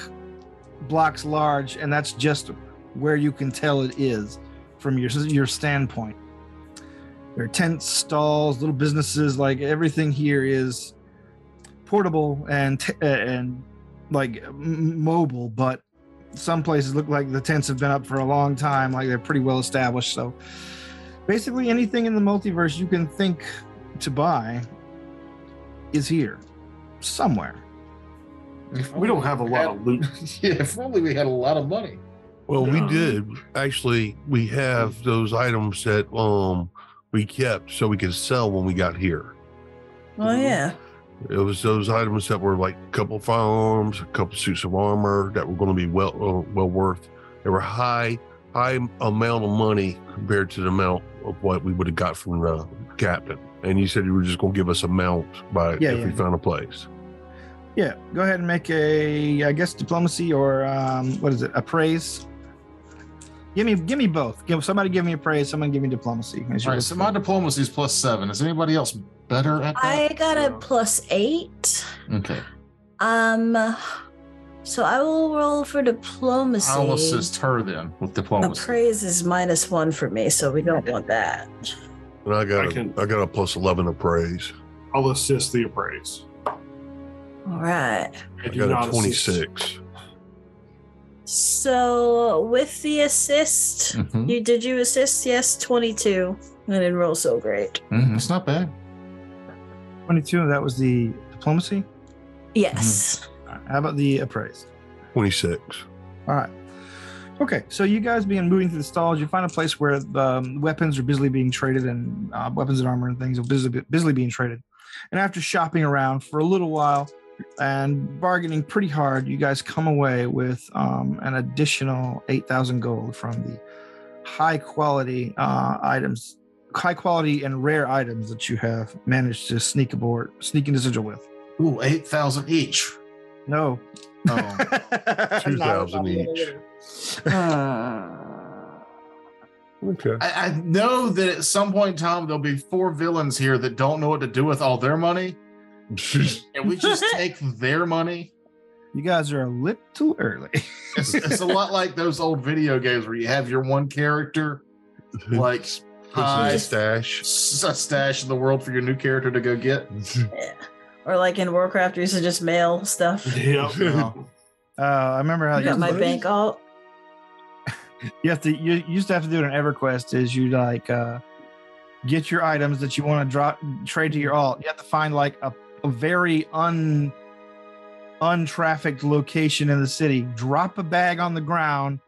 blocks large, and that's just where you can tell it is from your your standpoint. There are tents, stalls, little businesses. Like everything here is portable and and like mobile, but some places look like the tents have been up for a long time. Like they're pretty well established. So basically, anything in the multiverse you can think to buy is here somewhere. If We don't have a lot had- of loot. Yeah, if only we had a lot of money. Well, we did actually. We have those items that um we kept so we could sell when we got here. Oh yeah. It was those items that were like a couple firearms, a couple suits of armor that were going to be well uh, well worth. They were high high amount of money compared to the amount of what we would have got from the captain. And you said you were just going to give us a mount by Yeah, if yeah. we found a place. Yeah, go ahead and make a, I guess, diplomacy or um, what is it, appraise. Give me, give me both. Give somebody give me appraise. Someone give me diplomacy. All right, so my diplomacy is plus seven. Is anybody else better at that? I got a plus eight. okay. Um, so I will roll for diplomacy. I'll assist her then with diplomacy. Appraise is minus one for me, so we don't want that. And I got I a, can- I got a plus eleven appraise. I'll assist the appraise. All right. I I got a twenty assist. six. So with the assist, Mhm. you did you assist? Yes, twenty-two. I didn't roll so great. Mhm, It's not bad. twenty-two. That was the diplomacy. Yes. All right, How about the appraise? Twenty six. All right. Okay, so you guys begin moving through the stalls. You find a place where the um, weapons are busily being traded, and uh, weapons and armor and things are busily, busily being traded. And after shopping around for a little while and bargaining pretty hard, you guys come away with um, an additional eight thousand gold from the high quality uh, items, high quality and rare items that you have managed to sneak aboard, sneak into sigil with. Ooh, 8,000 each. No, Oh. Two thousand each. Okay. I, I know that at some point in time there'll be four villains here that don't know what to do with all their money, and we just take their money. You guys are a little early. It's, it's a lot like those old video games where you have your one character, like high a stash. s- a stash in the world for your new character to go get. Or like in Warcraft, you used to just mail stuff. Yeah. No. Uh, I remember how you got my bank alt. You have to. You used to have to do it in EverQuest. Is you like uh, get your items that you want to drop trade to your alt. You have to find like a, a very un untrafficked location in the city. Drop a bag on the ground.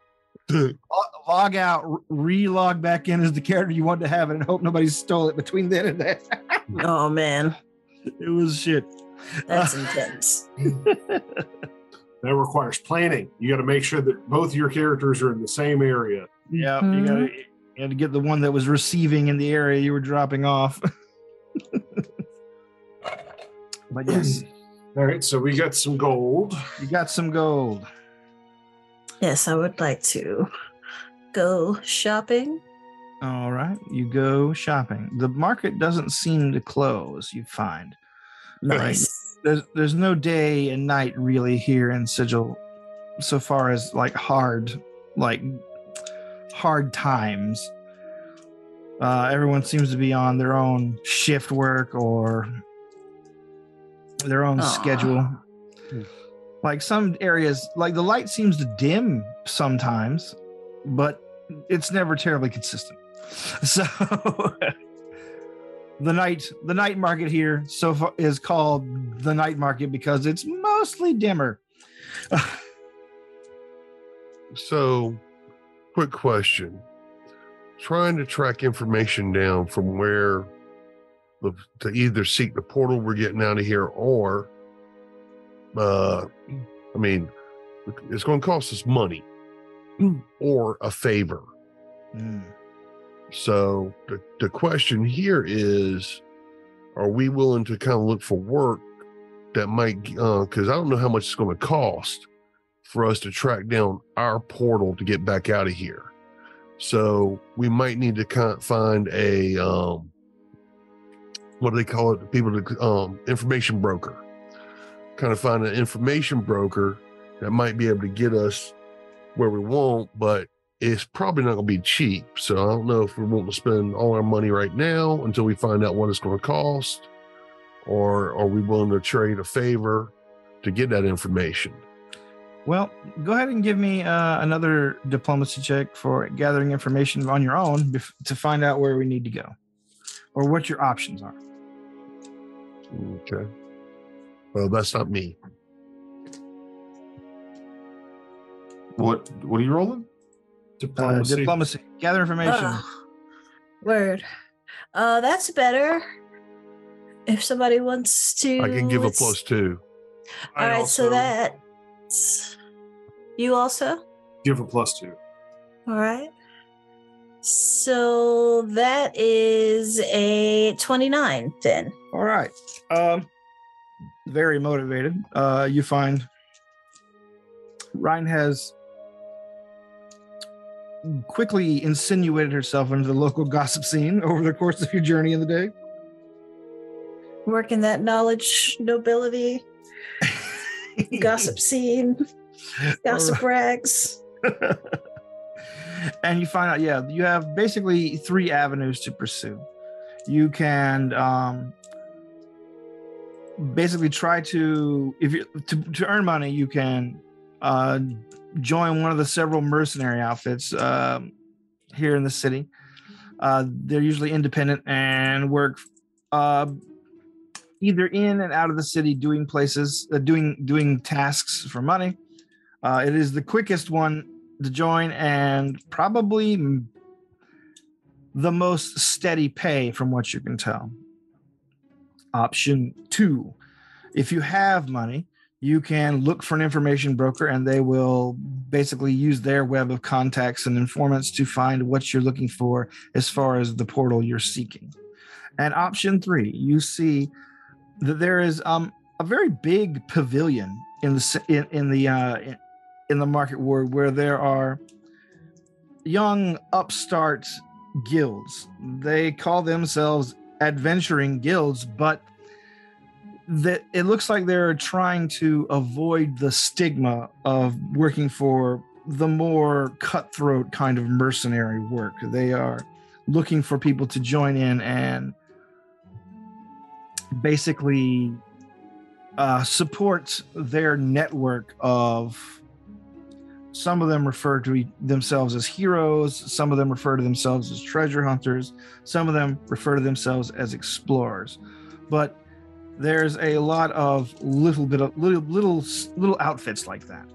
Log out, re log back in as the character you want to have it, and hope nobody stole it between then and there. Oh man, it was shit. that's intense. That requires planning. You got to make sure that both your characters are in the same area. Yeah, you mm-hmm. gotta you had to get the one that was receiving in the area you were dropping off. but yes, All right, so we got some gold. you got some gold. Yes, I would like to go shopping. All right, you go shopping. The market doesn't seem to close. You find Nice. There's there's no day and night really here in Sigil, so far as like hard like hard times. Uh, everyone seems to be on their own shift work or their own Aw. schedule. Like some areas, like the light seems to dim sometimes, but it's never terribly consistent. So the night the night market here so far is called the night market because it's mostly dimmer. So, quick question: trying to track information down from where the, to either seek the portal we're getting out of here, or, uh, I mean, it's going to cost us money, or a favor. Mm. So the, the question here is, are we willing to kind of look for work that might, because I don't know how much it's going to cost for us to track down our portal to get back out of here. So we might need to kind of find a, um, what do they call it? People, to, um, information broker. Kind of find an information broker that might be able to get us where we want, but it's probably not going to be cheap. So I don't know if we want to spend all our money right now until we find out what it's going to cost, or are we willing to trade a favor to get that information? Well, go ahead and give me uh, another diplomacy check for gathering information on your own bef- to find out where we need to go or what your options are. Okay. Well, that's not me. What what are you rolling? Uh, Diplomacy. diplomacy, gather information. Ugh. word. Uh, that's better. If somebody wants to, I can give a let's- plus two. I All right, also so that's you also. give a plus two. All right. So that is a twenty-nine then. All right. Um, very motivated. Uh, you find Ryan has quickly insinuated herself into the local gossip scene over the course of your journey in the day. Working that knowledge, nobility, gossip scene, gossip rags. and you find out, yeah, you have basically three avenues to pursue. You can um, basically try to, if you to, to earn money, you can uh, join one of the several mercenary outfits um, here in the city. Uh, they're usually independent and work uh, either in and out of the city, doing places, uh, doing doing tasks for money. Uh, it is the quickest one to join and probably the most steady pay from what you can tell. Option two if you have money, you can look for an information broker and they will basically use their web of contacts and informants to find what you're looking for as far as the portal you're seeking. And option three, you see that there is um, a very big pavilion in the in, in the uh, in, the market ward where there are young upstart guilds. They call themselves adventuring guilds, but that it looks like they're trying to avoid the stigma of working for the more cutthroat kind of mercenary work. They are looking for people to join in and basically uh, support their network of some of them refer to themselves as heroes some of them refer to themselves as treasure hunters some of them refer to themselves as explorers but there's a lot of little bit of little little little outfits like that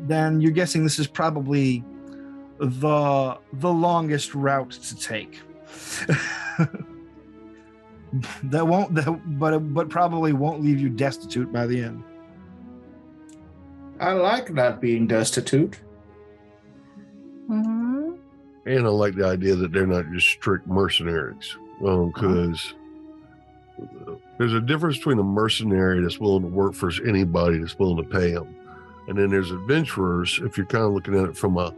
then you're guessing this is probably the the longest route to take that won't that but but probably won't leave you destitute by the end I like not being destitute. hmm And I like the idea that they're not just strict mercenaries. Because there's a difference between a mercenary that's willing to work for anybody that's willing to pay them. And then there's adventurers, if you're kind of looking at it from a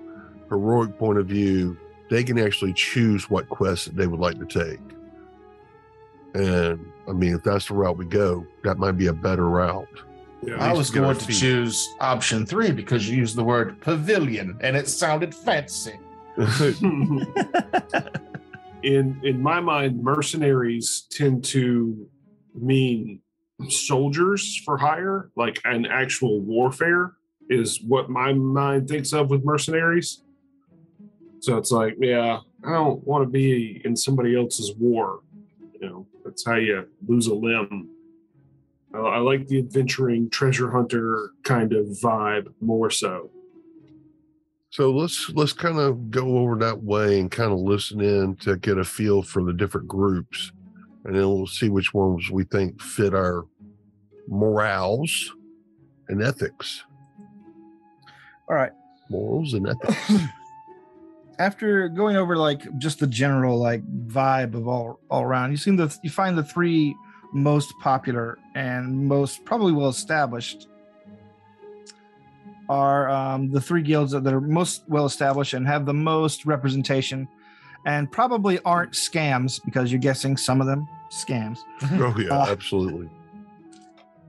heroic point of view, they can actually choose what quest that they would like to take. And I mean, if that's the route we go, that might be a better route. Yeah. I was going to feet. choose option three because you used the word pavilion and it sounded fancy. in in my mind, mercenaries tend to mean soldiers for hire, like an actual warfare is what my mind thinks of with mercenaries. So it's like, yeah, I don't want to be in somebody else's war. You know, that's how you lose a limb. I, I like the adventuring treasure hunter kind of vibe more so. So let's let's kind of go over that way and kind of listen in to get a feel for the different groups, and then we'll see which ones we think fit our morals and ethics. All right. Morals and ethics. After going over like just the general like vibe of all all around, you seem the you find the three most popular and most probably well established are um, the three guilds that are most well established and have the most representation and probably aren't scams because you're guessing some of them scams. oh yeah, Uh, absolutely.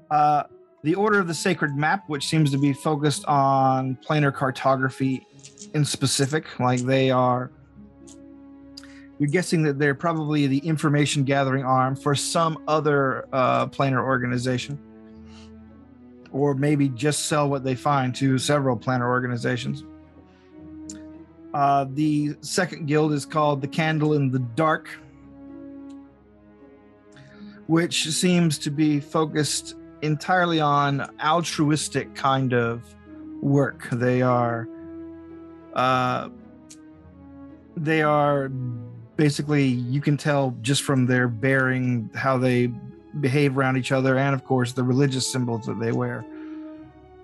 Uh, the Order of the Sacred Map, which seems to be focused on planar cartography in specific, like they are. You're guessing that they're probably the information gathering arm for some other uh, planar organization, or maybe just sell what they find to several planar organizations. Uh, the second guild is called the Candle in the Dark, which seems to be focused entirely on altruistic kind of work. They are uh they are basically you can tell just from their bearing how they behave around each other and of course the religious symbols that they wear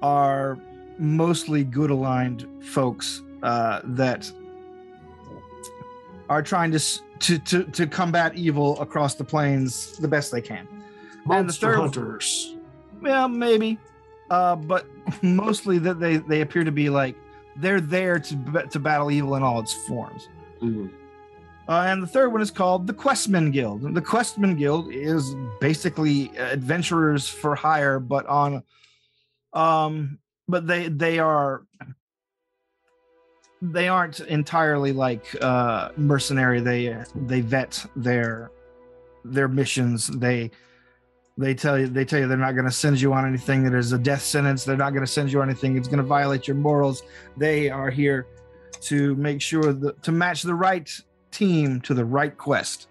are mostly good aligned folks uh that are trying to to to, to combat evil across the planes the best they can And the Monster third- hunters. well, maybe, uh, but mostly that they they appear to be like they're there to to battle evil in all its forms. Mhm. Uh, and the third one is called the Questman Guild. The Questman Guild is basically adventurers for hire, but on, um, but they they are they aren't entirely like uh, mercenary. They they vet their their missions. They they tell you they tell you they're not going to send you on anything that is a death sentence. They're not going to send you on anything It's going to violate your morals. They are here to make sure to match the right team to the right quest.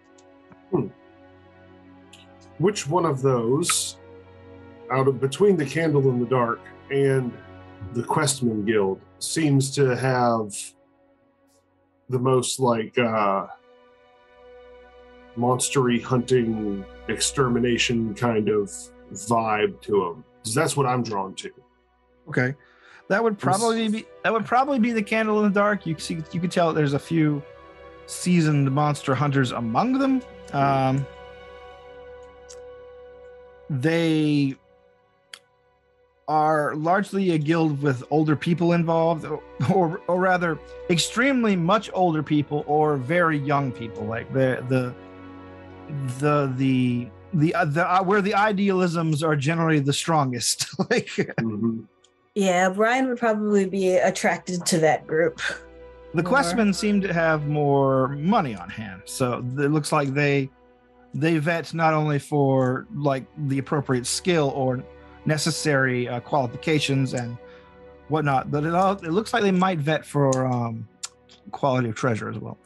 Which one of those, out of between the Candle in the Dark and the Questman Guild, seems to have the most like uh monstery hunting extermination kind of vibe to them? Because that's what I'm drawn to. Okay, that would probably be that would probably be the candle in the dark. You see, you could tell there's a few seasoned monster hunters among them. Um, they are largely a guild with older people involved, or, or, or rather, extremely much older people or very young people. Like the the the the the, uh, the uh, where the idealisms are generally the strongest. like Mhm. Yeah, Brian would probably be attracted to that group. The More. Questmen seem to have more money on hand, so it looks like they they vet not only for like the appropriate skill or necessary uh, qualifications and whatnot, but it all it looks like they might vet for um, quality of treasure as well.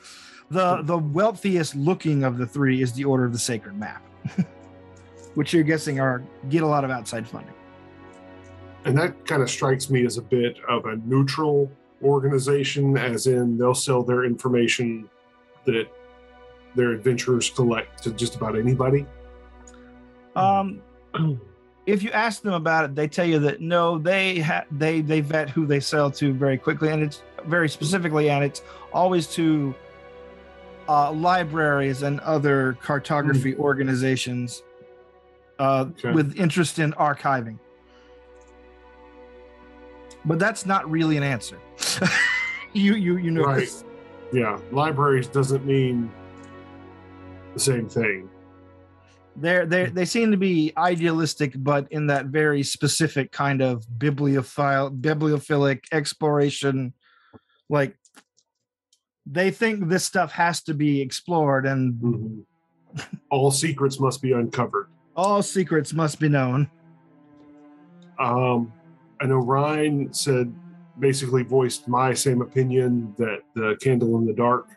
The the wealthiest looking of the three is the Order of the Sacred Map, which you're guessing are get a lot of outside funding. And that kind of strikes me as a bit of a neutral organization, as in they'll sell their information that their adventurers collect to just about anybody. Um, if you ask them about it, they tell you that no, they ha- they they vet who they sell to very quickly, and it's very specifically, and it's always to uh, libraries and other cartography organizations uh, Okay. with interest in archiving. But that's not really an answer. you you you know Right. this. Yeah, libraries doesn't mean the same thing. They're, they they seem to be idealistic, but in that very specific kind of bibliophile, bibliophilic exploration. Like they think this stuff has to be explored, and Mhm. All secrets must be uncovered. all secrets must be known. Um, I know Ryan said basically voiced my same opinion that the candle in the dark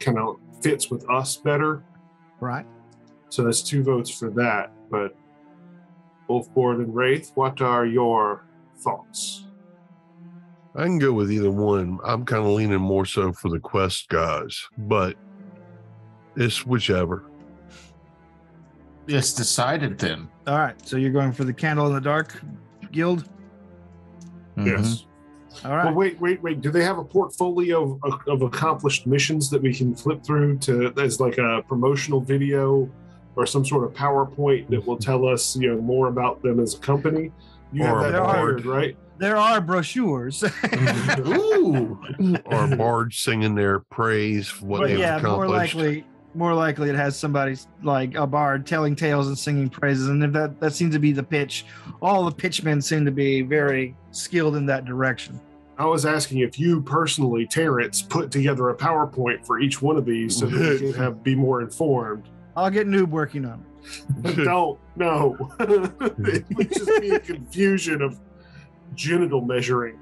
kind of fits with us better. Right. So that's two votes for that. But Wolfboard and Wraith, what are your thoughts? I can go with either one. I'm kind of leaning more so for the quest guys, but it's whichever. It's decided then. All right. So you're going for the candle in the dark guild. Mm-hmm. Yes. All right. Well, wait, wait, wait. Do they have a portfolio of, of accomplished missions that we can flip through to as like a promotional video or some sort of PowerPoint that will tell us, you know, more about them as a company? You Or have that board. right? there are brochures. Ooh. or bards singing their praise for what but they've yeah, more likely, more likely it has somebody like a bard telling tales and singing praises, and if that that seems to be the pitch, all the pitchmen seem to be very skilled in that direction. I was asking if you personally, Terrence, put together a PowerPoint for each one of these so that we can have be more informed. I'll get Noob working on it. Don't, no. it would just be a confusion of genital measuring.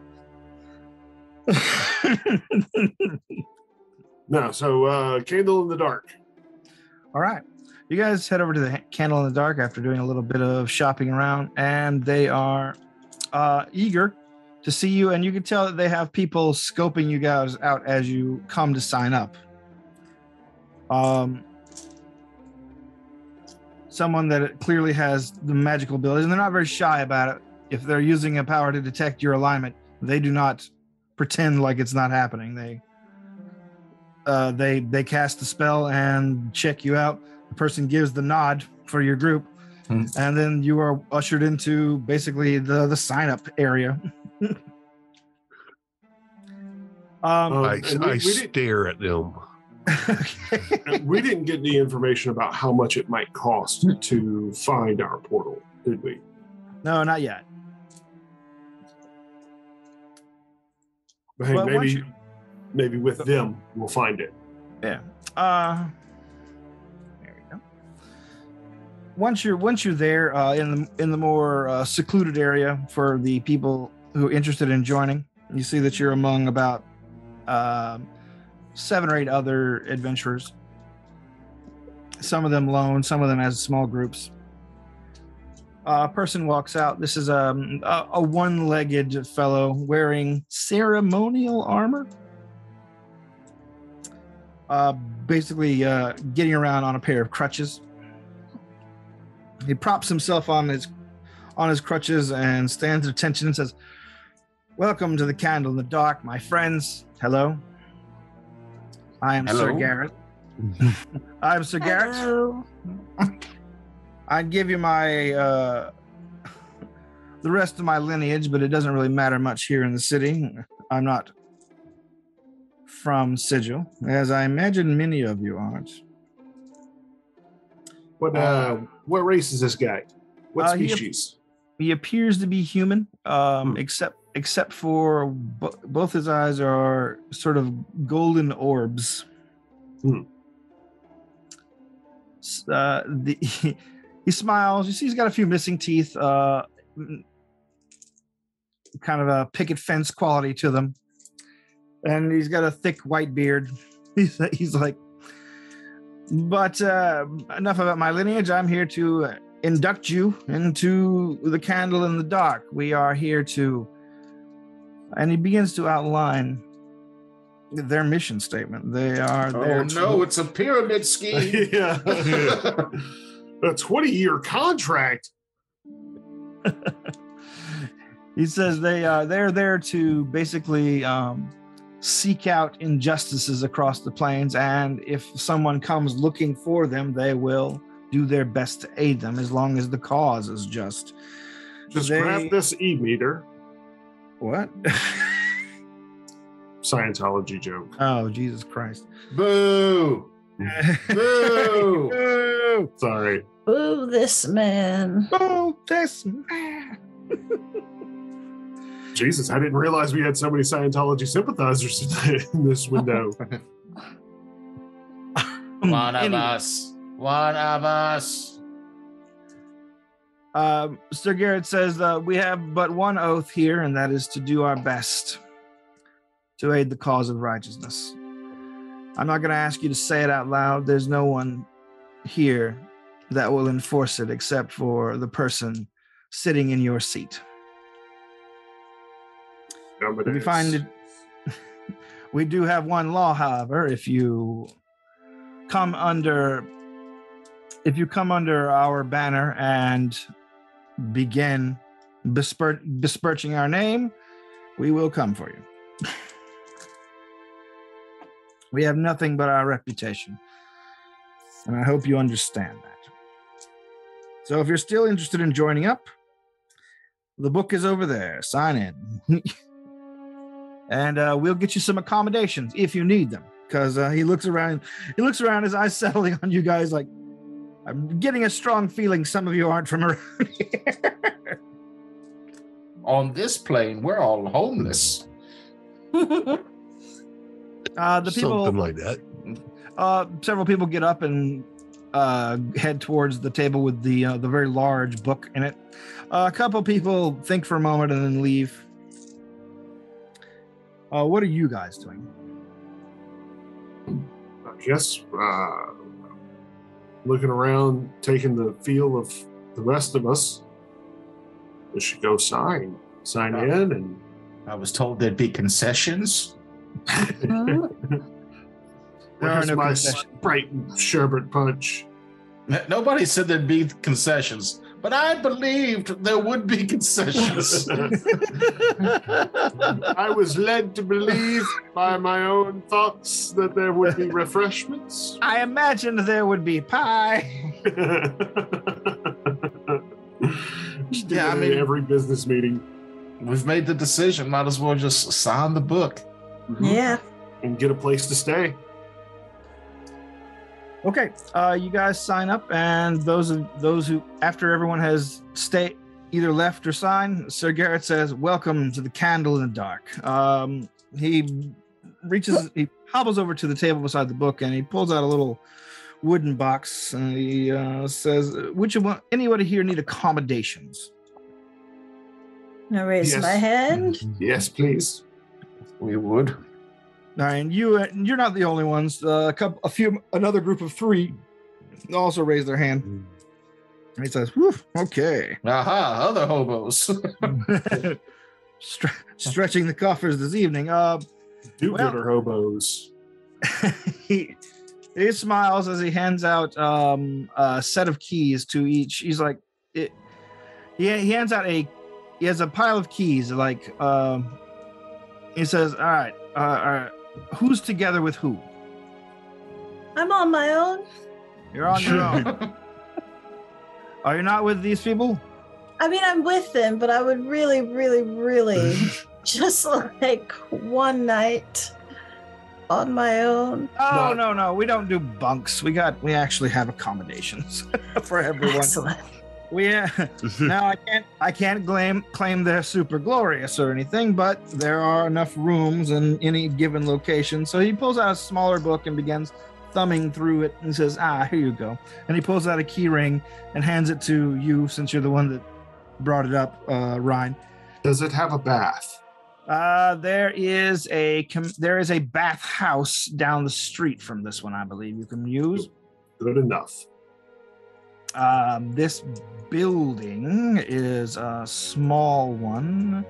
No, so uh candle in the dark. All right, you guys head over to the Candle in the Dark after doing a little bit of shopping around, and they are uh, eager to see you, and you can tell that they have people scoping you guys out as you come to sign up. Um, someone that clearly has the magical abilities, and they're not very shy about it. If they're using a power to detect your alignment, they do not pretend like it's not happening. They uh, they they cast the spell and check you out. The person gives the nod for your group, Hmm. and then you are ushered into basically the the sign up area. um, Um, I, we- I we stare at them. And we didn't get any information about how much it might cost to find our portal, did we? no, not yet. But hey, Well, maybe you- maybe with them we'll find it. Uh, there we go. Once you're once you're there uh, in the in the more uh, secluded area for the people who are interested in joining, you see that you're among about um, seven or eight other adventurers. Some of them lone, some of them as small groups. a person walks out. This is um, a, a one-legged fellow wearing ceremonial armor uh, basically uh, getting around on a pair of crutches. He props himself on his on his crutches and stands at attention and says, "Welcome to the Candle in the Dark, my friends. Hello, I am Sir Hello. Garrett. I'm Sir Garrett. Hello. I'd give you my uh, the rest of my lineage, but it doesn't really matter much here in the city. I'm not from Sigil, as I imagine many of you aren't. What uh, what race is this guy? What Uh, species? He appears to be human, um, Hmm. except except for bo- both his eyes are sort of golden orbs. Hmm. Uh, the, he, smiles. You see, he's got a few missing teeth. Uh, kind of a picket fence quality to them, and he's got a thick white beard. He's he's like, but uh, enough about my lineage. I'm here to uh, induct you into the candle in the dark. We are here to. And he begins to outline their mission statement. They are there. Oh to- no, it's a pyramid scheme. yeah. a 20 year contract. he says they are they're there to basically um, seek out injustices across the planes, and if someone comes looking for them, they will do their best to aid them as long as the cause is just. Just They- grab this e meter, What? Scientology joke. Oh, Jesus Christ. Boo! Boo! Boo! Sorry. Ooh, this man. Boo! This man. Jesus, I didn't realize we had so many Scientology sympathizers in this window. One of Anyway, us. One of us. Um, Sir Garrett says uh, we have but one oath here, and that is to do our best to aid the cause of righteousness. I'm not going to ask you to say it out loud. There's no one here that will enforce it except for the person sitting in your seat. We find it. we do have one law, however. If you come under, if you come under our banner and begin besper- besmirching our name, we will come for you. we have nothing but our reputation, and I hope you understand that. So, if you're still interested in joining up, the book is over there. Sign in. and uh, we'll get you some accommodations if you need them. Because uh, he looks around, he looks around, his eyes settling on you guys. Like, I'm getting a strong feeling some of you aren't from around here. On this plane, we're all homeless. Uh, the people, Something like that. uh, several people get up and uh, head towards the table with the uh, the very large book in it. Uh, a couple people think for a moment and then leave. Uh, what are you guys doing? I guess uh, looking around, taking the feel of the rest of us. We should go sign, sign Uh, in, and I was told there'd be concessions. There where's no my concessions. Sprite sherbet punch? Nobody said there'd be concessions, but I believed there would be concessions. I was led to believe by my own thoughts that there would be refreshments. I imagined there would be pie. Yeah, I I mean- every business meeting. We've made the decision. Might as well just sign the book. yeah. and get a place to stay. Okay, uh, you guys sign up, and those of those who, after everyone has stay either left or signed, Sir Garrett says, "Welcome to the Candle in the Dark." Um, he reaches, he hobbles over to the table beside the book, and he pulls out a little wooden box, and he uh, says, you want anybody here need accommodations?" I raise Yes. my hand. Yes, please. We would. All right, and you, uh, you're not the only ones. Uh, a couple, a few, another group of three also raise their hand. And he says, Whew, "Okay." Aha, other hobos. Stre- stretching the coffers this evening. Uh, Do-gooder hobos. he he smiles as he hands out um, a set of keys to each. He's like, it, he he hands out a he has a pile of keys. Like um, he says, "All right, uh, all right, who's together with who? I'm on my own. You're on your own. Are you not with these people? I mean, I'm with them, but I would really, really, really just like one night on my own. Oh Not- no, no, we don't do bunks. We got we actually have accommodations for everyone. Excellent. We now I can't I can't claim claim they're super glorious or anything, but there are enough rooms in any given location. So he pulls out a smaller book and begins thumbing through it and says, "Ah, here you go." And he pulls out a key ring and hands it to you, since you're the one that brought it up, uh, Ryan. Does it have a bath? Uh, there is a com- there is a bathhouse down the street from this one, I believe you can use. Good enough. Um, this building is a small one,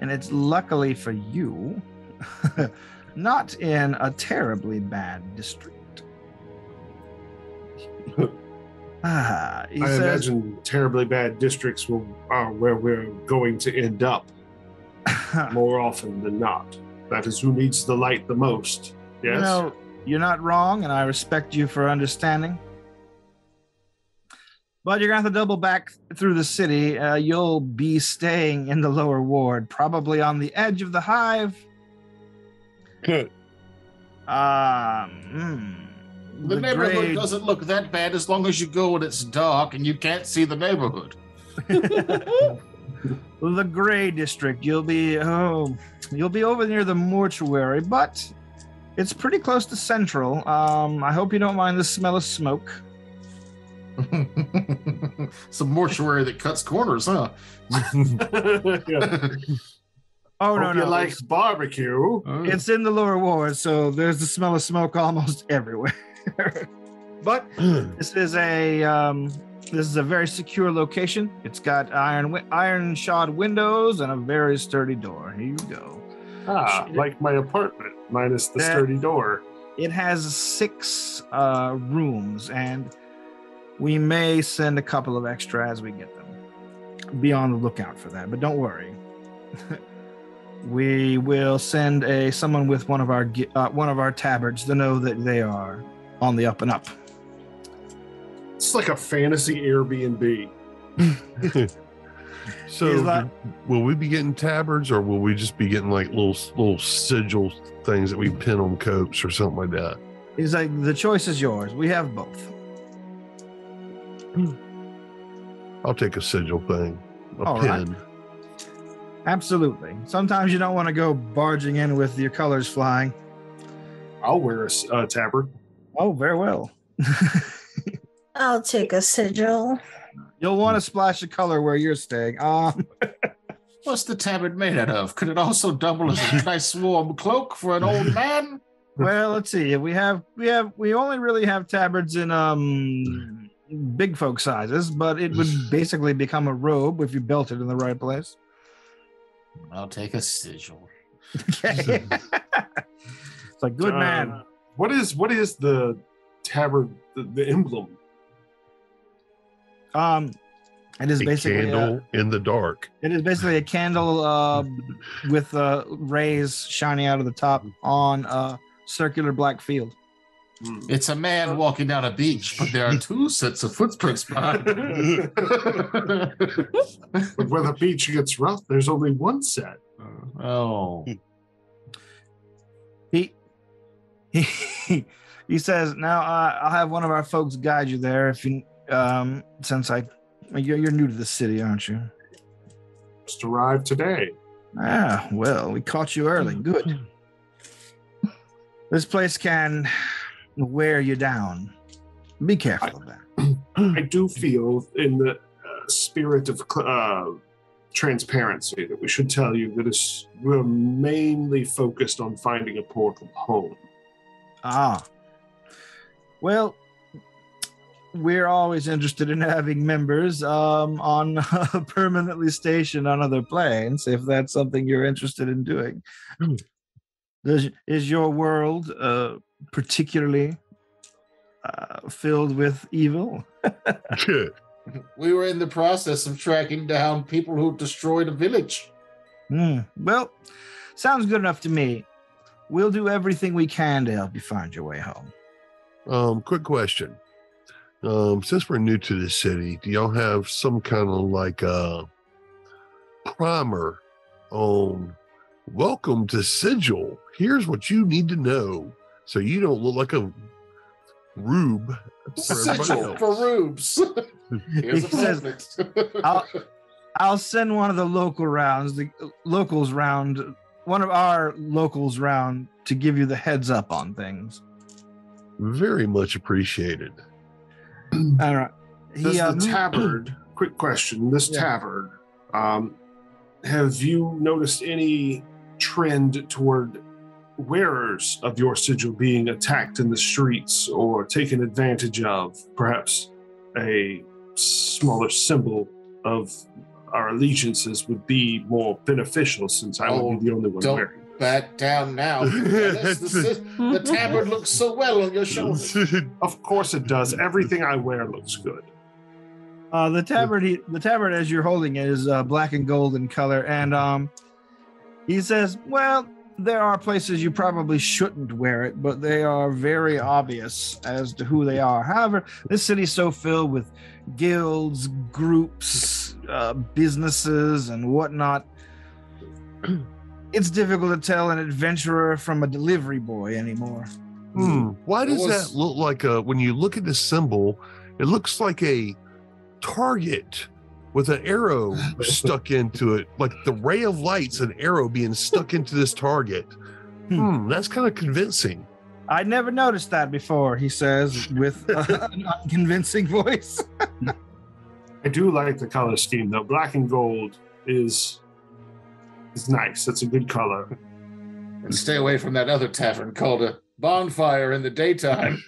and it's luckily for you, not in a terribly bad district. ah, I says, imagine terribly bad districts will are where we're going to end up more often than not. That is who needs the light the most. Yes. You know, you're not wrong, and I respect you for understanding. But you're gonna have to double back through the city. Uh, you'll be staying in the lower ward, probably on the edge of the hive. Um, hmm. The, neighborhood grade- doesn't look that bad as long as you go when it's dark and you can't see the neighborhood. the gray district. You'll be oh, you'll be over near the mortuary, but it's pretty close to central. Um, I hope you don't mind the smell of smoke. Some mortuary that cuts corners, huh? yeah. Oh no, Hope no, you likes barbecue. it's in the lower ward, so there's the smell of smoke almost everywhere. but this is a um, this is a very secure location. It's got iron wi- iron shod windows and a very sturdy door. Here you go. Ah, like my apartment, minus the That- sturdy door. It has six uh, rooms, and we may send a couple of extra as we get them. Be on the lookout for that, but don't worry. we will send a someone with one of our uh, one of our tabards to know that they are on the up and up. It's like a fantasy Airbnb. So, He's like- will we be getting tabards, or will we just be getting like little little sigil things that we pin on coats or something like that? He's like, the choice is yours. We have both. I'll take a sigil thing, a All pin. right. Absolutely. Sometimes you don't want to go barging in with your colors flying. I'll wear a uh, tabard. Oh, very well. I'll take a sigil. You'll want to splash a color where you're staying. Um, What's the tabard made out of? Could it also double as a nice warm cloak for an old man? well, let's see. We have we have we only really have tabards in um big folk sizes, but it would basically become a robe if you built it in the right place. I'll take a sigil. Okay. it's like good man. Uh, what is what is the tabard? The, the emblem. Um, it is A basically a, candle in the dark. it is basically a candle uh, with uh, rays shining out of the top on a circular black field. Hmm. It's a man walking down a beach, but there are two sets of footprints behind him. But when the beach gets rough, there's only one set. oh. He he he says, "Now uh, I'll have one of our folks guide you there. If you um, since I you're, you're new to the city, aren't you? Just arrived today. Ah, well, we caught you early. Good. This place can wear you down. Be careful of that. I do feel, in the uh, spirit of uh, transparency, that we should tell you that it's, we're mainly focused on finding a portal home. Ah. Well, we're always interested in having members um, on permanently stationed on other planes, if that's something you're interested in doing. Does, is your world uh, particularly uh, filled with evil? We were in the process of tracking down people who destroyed a village. Hmm. Well, sounds good enough to me. We'll do everything we can to help you find your way home. Um, quick question. Um, since we're new to this city, do y'all have some kind of like a primer on welcome to Sigil? Here's what you need to know so you don't look like a rube for everybody Sigil else. for rubes. Here's a He says- I'll, I'll send one of the local rounds, the locals round, one of our locals round to give you the heads up on things. Very much appreciated. All right. Does He, uh, the tabard, quick question, this Yeah. tabard, um, have you noticed any trend toward wearers of your sigil being attacked in the streets or taken advantage of? Perhaps a smaller symbol of our allegiances would be more beneficial since I Oh, would be the only one don't- wearing. Back down now. The, the tabard looks so well on your shoulders. Of course it does. Everything I wear looks good. uh, the tabard, he, the tabard as you're holding it is uh, black and gold in color, and um, he says, "Well, there are places you probably shouldn't wear it, but they are very obvious as to who they are. However, this city's so filled with guilds, groups, uh, businesses, and whatnot. it's difficult to tell an adventurer from a delivery boy anymore. Hmm. Why does was- that look like a? When you look at the symbol, it looks like a target with an arrow stuck into it, like the ray of light's an arrow being stuck into this target. Hmm. Hmm, that's kind of convincing. I never noticed that before, he says with an unconvincing voice. I do like the color scheme though. Black and gold is is nice. It's a good color. And stay away from that other tavern called a bonfire in the daytime.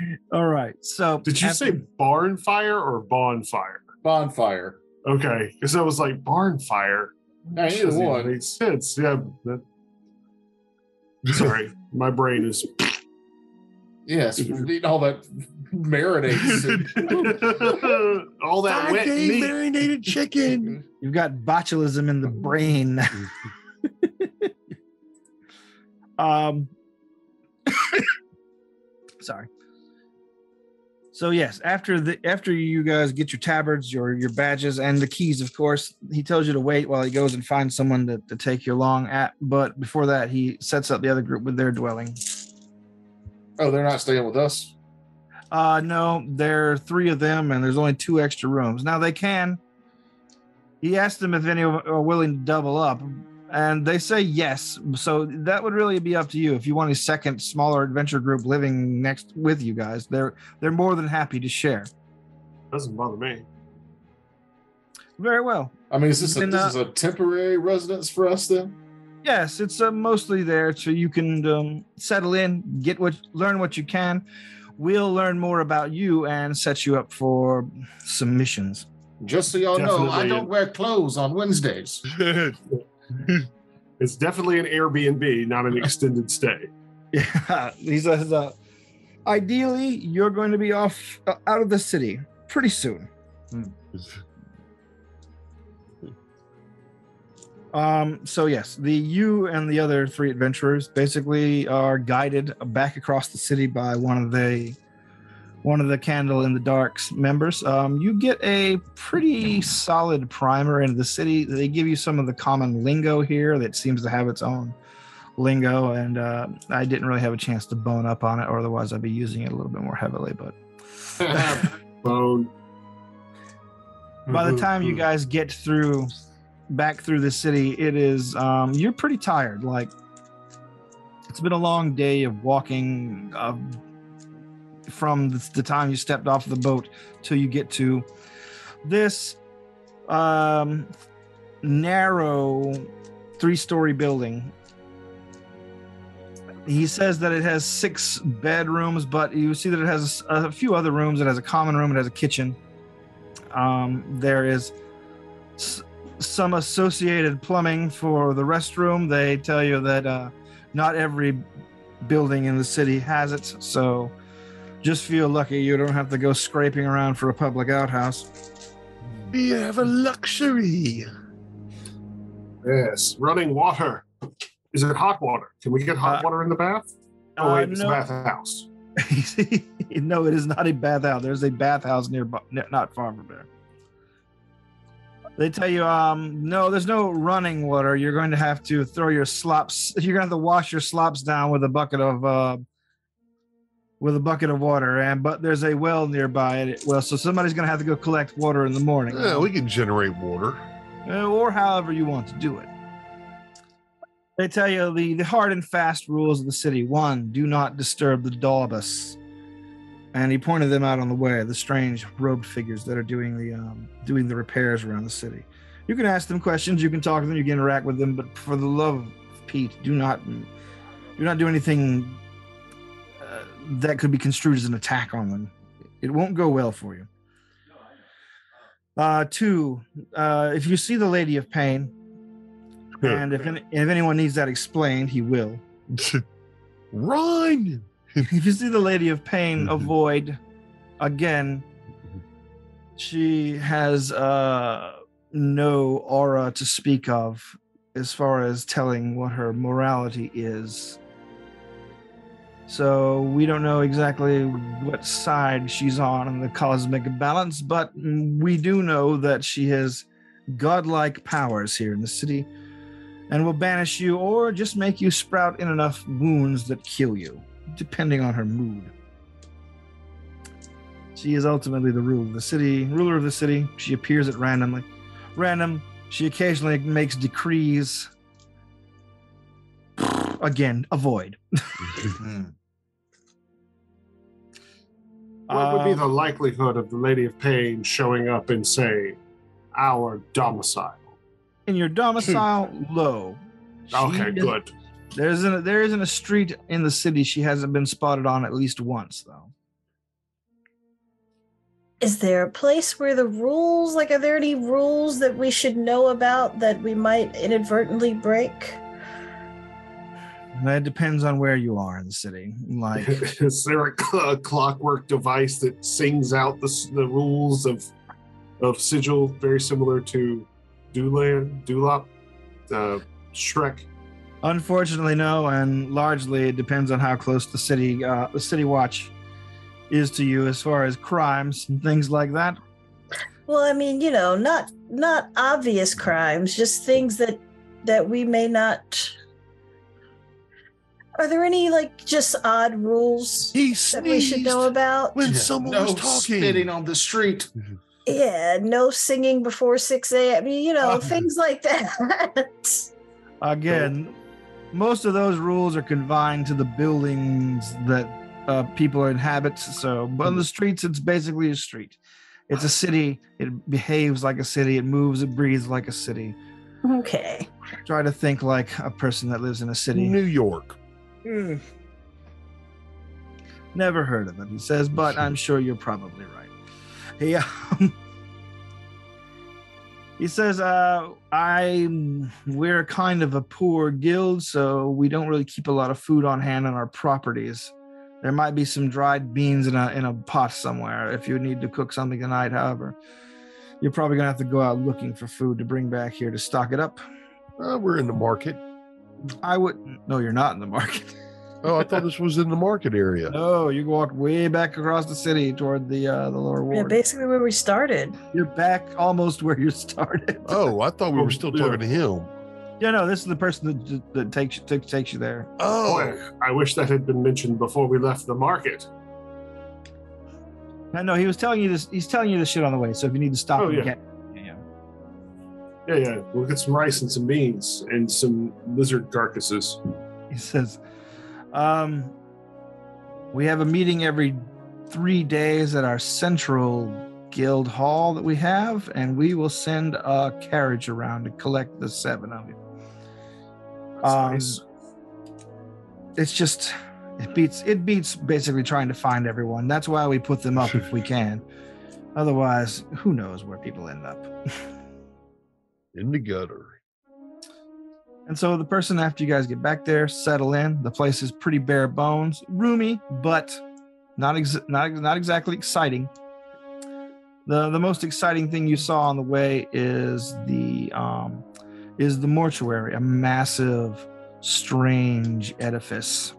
Yeah. All right. So Did you after- say barn fire or bonfire? bonfire. Okay, because I was like barn fire. Now, either Doesn't even one. make sense. Yeah. that- Sorry, my brain is. Yes, eating all that marinades. and- All that Five wet day meat. marinated chicken. You've got botulism in the brain. um, sorry. So yes, after the after you guys get your tabards, your your badges, and the keys, of course, he tells you to wait while he goes and finds someone to, to take you along at. But before that, he sets up the other group with their dwelling. oh, they're not staying with us. Uh no, there are three of them, and there's only two extra rooms. Now they can. He asked them if any of them are willing to double up, and they say yes. So that would really be up to you. If you want a second, smaller adventure group living next with you guys, they're they're more than happy to share. Doesn't bother me. Very well. I mean, is this a, Then, this uh, is a temporary residence for us then? Yes, it's uh, mostly there so you can um, settle in, get what, learn what you can. We'll learn more about you and set you up for some missions. Just so y'all know, I don't wear clothes on Wednesdays. It's definitely an Airbnb, not an extended stay. Yeah, he says, uh, ideally, you're going to be off uh, out of the city pretty soon. Um, so yes, the you and the other three adventurers basically are guided back across the city by one of the one of the Candle in the Dark's members. Um, you get a pretty solid primer into the city. They give you some of the common lingo here that seems to have its own lingo, and uh, I didn't really have a chance to bone up on it, or otherwise I'd be using it a little bit more heavily. But Bone. by the time you guys get through back through the city it is um you're pretty tired like it's been a long day of walking uh, from the, time you stepped off the boat till you get to this um narrow three-story building. He says that it has six bedrooms but you see that it has a few other rooms. It has a common room. It has a kitchen. Um, there is s- some associated plumbing for the restroom. They tell you that uh, not every building in the city has it, so just feel lucky you don't have to go scraping around for a public outhouse. we have a luxury. Yes, running water. Is it hot water? Can we get hot Uh, water in the bath? Oh uh, wait, it's no. a bathhouse. no, it is not a bathhouse. There's a bathhouse nearby, ne- not far from there. They tell you, um, no, there's no running water. You're going to have to throw your slops. You're going to have to wash your slops down with a bucket of, uh, with a bucket of water. And but there's a well nearby. And it, well, so somebody's going to have to go collect water in the morning, Yeah, we can generate water. uh, or however you want to do it. They tell you the, the hard and fast rules of the city. One, do not disturb the Dabus. And he pointed them out on the way, the strange robed figures that are doing the um, doing the repairs around the city. You can ask them questions, you can talk to them, you can interact with them, but for the love of Pete, do not do not do anything that could be construed as an attack on them. It won't go well for you. Uh, two, uh, if you see the Lady of Pain, and if, any, if anyone needs that explained, he will. Run! If you see the Lady of Pain, Mhm. avoid. Again, she has uh, no aura to speak of as far as telling what her morality is. So we don't know exactly what side she's on in the cosmic balance, but we do know that she has godlike powers here in the city and will banish you or just make you sprout in enough wounds that kill you, depending on her mood. She is ultimately the ruler of the city, ruler of the city. She appears at randomly. Random. She occasionally makes decrees. Again, avoid. Hmm. What would be Um, the likelihood of the Lady of Pain showing up in, say, our domicile? in your domicile? low. She Okay, is- good. There isn't a, there isn't a street in the city she hasn't been spotted on at least once, though. Is there a place where the rules, like, are there any rules that we should know about that we might inadvertently break? That depends on where you are in the city. Like, Is there a, cl- a clockwork device that sings out the, the rules of of sigil, very similar to Dulan, Duloc, uh, Shrek? unfortunately, no, and largely it depends on how close the city uh, the city watch is to you as far as crimes and things like that. Well, I mean, you know, not not obvious crimes, just things that that we may not. Are there any like just odd rules He that we should know about? when Yeah, someone no was talking. spitting on the street. Mm-hmm. Yeah, no singing before six a.m. You know, Oh. things like that. Again, most of those rules are confined to the buildings that uh, people inhabit. So, but on the mm-hmm. streets, it's basically a street. It's a city. It behaves like a city. It moves. It breathes like a city. okay. Try to think like a person that lives in a city. New York. Mm. Never heard of it, he says, but I'm sure you're probably right. He, um, he says, uh, I we're kind of a poor guild, so we don't really keep a lot of food on hand on our properties. There might be some dried beans in a in a pot somewhere if you need to cook something tonight. However, you're probably gonna have to go out looking for food to bring back here to stock it up. Uh, we're in the market. I wouldn't. no, you're not in the market. Oh, I thought this was in the market area. No, you walked way back across the city toward the uh, the lower ward. Yeah, basically where we started. You're back almost where you started. Oh, I thought we were still Yeah. talking to him. Yeah, no, this is the person that, that takes you takes, takes you there. Oh, Boy, I wish that had been mentioned before we left the market. No, no, he was telling you this. He's telling you this shit on the way. So if you need to stop, Oh, you yeah. Yeah. Yeah. We'll get some rice and some beans and some lizard carcasses. He says, um, "We have a meeting every three days at our central guild hall that we have, and we will send a carriage around to collect the seven of you." Um, nice. it's just it beats it beats basically trying to find everyone that's why we put them up if we can otherwise who knows where people end up in the gutter. and so the person after you guys get back there settle in the place is pretty bare bones roomy but not ex- not not exactly exciting the the most exciting thing you saw on the way is the um is the mortuary a massive strange edifice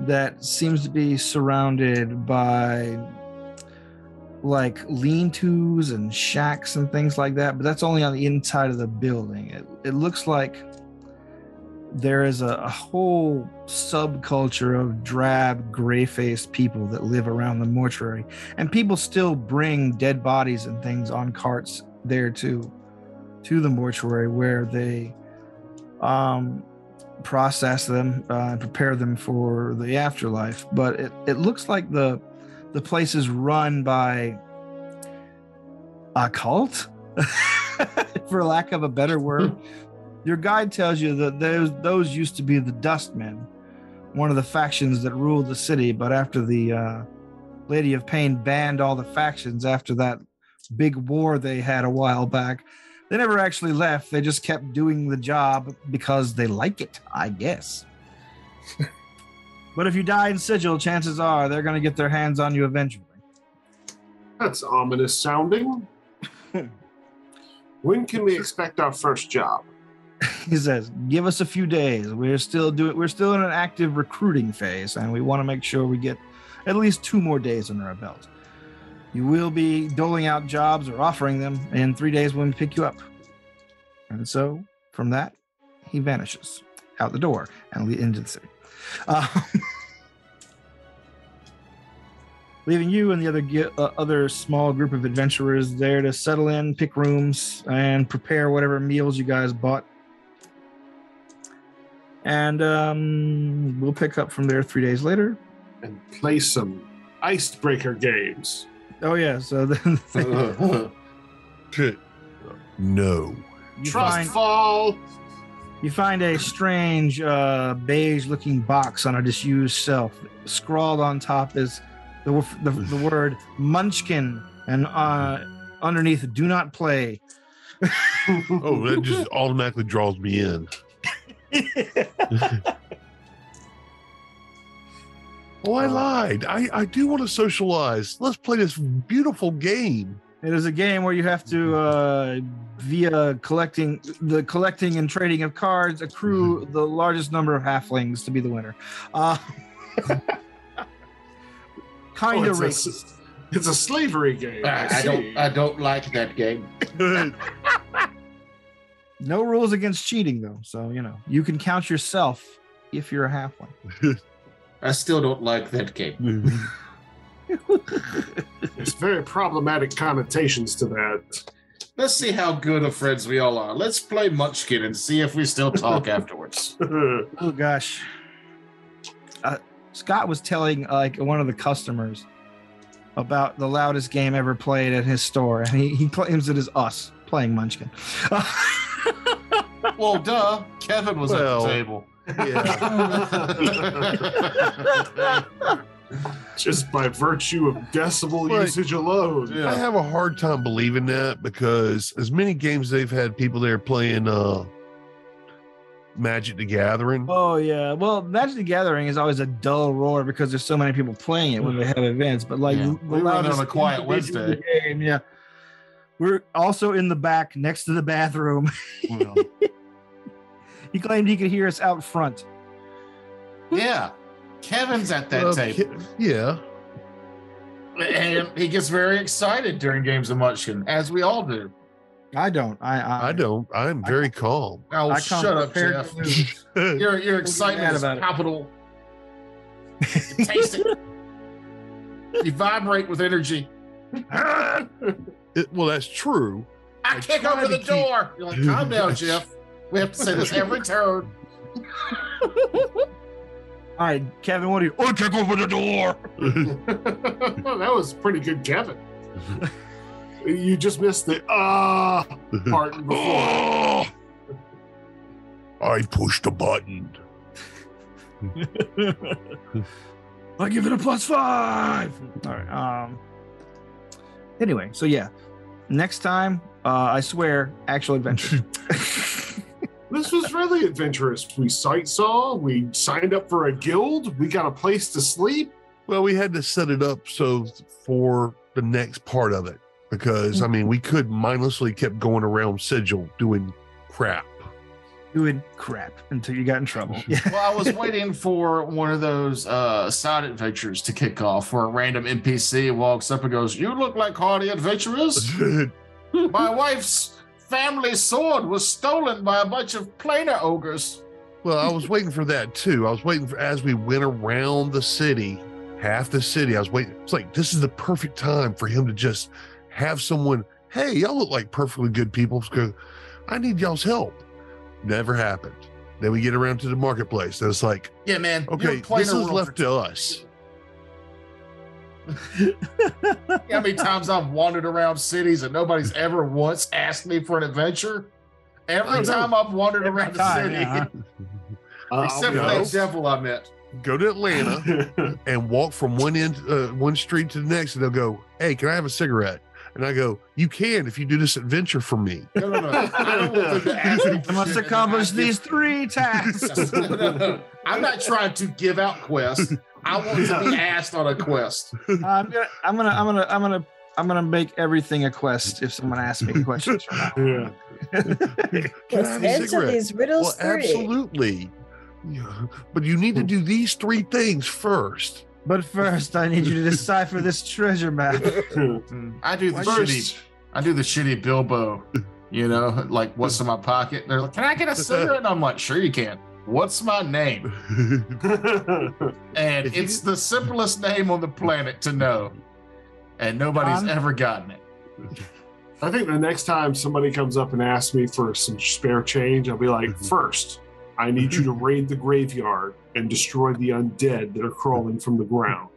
that seems to be surrounded by like lean-tos and shacks and things like that but that's only on the inside of the building it, it looks like there is a, a whole subculture of drab gray-faced people that live around the mortuary and people still bring dead bodies and things on carts there too to the mortuary where they um process them uh, and prepare them for the afterlife. But it, it looks like the the place is run by a cult, for lack of a better word. Your guide tells you that those those used to be the Dustmen, one of the factions that ruled the city. But after the uh, Lady of Pain banned all the factions after that big war they had a while back, they never actually left. They just kept doing the job because they like it, I guess. but if you die in sigil, chances are they're going to get their hands on you eventually. That's ominous sounding. when can we expect our first job? He says, "Give us a few days. We're still doing. We're still in an active recruiting phase, and we want to make sure we get at least two more days under our belt." You will be doling out jobs or offering them in three days when we pick you up. And so from that, he vanishes out the door and into the city. Uh, leaving you and the other uh, other small group of adventurers there to settle in, pick rooms, and prepare whatever meals you guys bought. And um, we'll pick up from there three days later. and play some icebreaker games. Oh yeah, so then no. you Trust find fall. You find a strange uh, beige-looking box on a disused shelf. Scrawled on top is the the, the word Munchkin, and uh, underneath "Do not play." Oh, that just automatically draws me in. Oh, I lied. I, I do want to socialize. Let's play this beautiful game. It is a game where you have to, uh, via collecting the collecting and trading of cards, accrue the largest number of halflings to be the winner. Uh, kind Oh, of it's, a, racist. it's a slavery game. I, I see. don't. I don't like that game. No rules against cheating, though. So you know you can count yourself if you're a halfling. I still don't like that game. There's very problematic connotations to that. Let's see how good of friends we all are. Let's play Munchkin and see if we still talk afterwards. Oh gosh. Uh, Scott was telling like one of the customers about the loudest game ever played at his store, and he, he claims it is us playing Munchkin. Well, duh. Kevin was Well, at the table. yeah. Just by virtue of decibel Right. usage alone. Yeah. I have a hard time believing that because as many games they've had people there playing uh Magic the Gathering. oh yeah. Well, Magic the Gathering is always a dull roar because there's so many people playing it when they have events. But like Yeah. the We run it on loudest a quiet Wednesday. Game, yeah. We're also in the back next to the bathroom. Well, he claimed he could hear us out front. yeah. Kevin's at that Uh, table. Ki- yeah. And he gets very excited during games of Munchkin, as we all do. I don't. I I, I don't. I'm very calm. Oh, I come shut up, Jeff. Your, your excitement is about it. palpable. You taste it. You vibrate with energy. It- well, that's true. I, I kick try over the keep- door. You're like, calm down, Jeff. We have to say this every turn. All right, Kevin, what do you? Oh, kick over the door. that was pretty good, Kevin. you just missed the ah part before. Oh! I pushed a button. I give it a plus five. All right. Um. Anyway, so yeah, next time, uh, I swear, actual adventure. This was really adventurous. We sight saw, we signed up for a guild, we got a place to sleep. Well, we had to set it up so for the next part of it because I mean we could mindlessly kept going around Sigil doing crap. Doing crap until you got in trouble. Well, I was waiting for one of those uh, side adventures to kick off where a random NPC walks up and goes, You look like hardy adventurers. My wife's family sword was stolen by a bunch of planar ogres. well, I was waiting for that too. I was waiting for as we went around the city, half the city. I was waiting. It's like this is the perfect time for him to just have someone. Hey, y'all look like perfectly good people. Go, I need y'all's help. Never happened. Then we get around to the marketplace. And it's like, Yeah, man. okay, this is left to us. You know how many times I've wandered around cities and nobody's ever once asked me for an adventure? Every time I've wandered Every around time, the city, yeah. Uh, except for be that devil I met. Go to Atlanta and walk from one end, uh, one street to the next, and they'll go, "Hey, can I have a cigarette?" And I go, "You can if you do this adventure for me." No, no, no. I don't want them to ask me. I must accomplish these three tasks. No, no, no. I'm not trying to give out quests. I want to be asked on a quest. I'm gonna, I'm gonna, I'm gonna, I'm gonna, I'm gonna make everything a quest if someone asks me questions. From yeah. Can I have answer these riddles Well, three. absolutely. Yeah. But you need to do these three things first. But first, I need you to decipher this treasure map. I do the First- shitty. I do the shitty Bilbo. You know, like what's in my pocket? And They're like, "Can I get a cigarette?" And I'm like, "Sure you can." What's my name? And If you- it's the simplest name on the planet to know, and nobody's John? ever gotten it. I think the next time somebody comes up and asks me for some spare change, I'll be like, Mhm. first, I need you to raid the graveyard and destroy the undead that are crawling from the ground.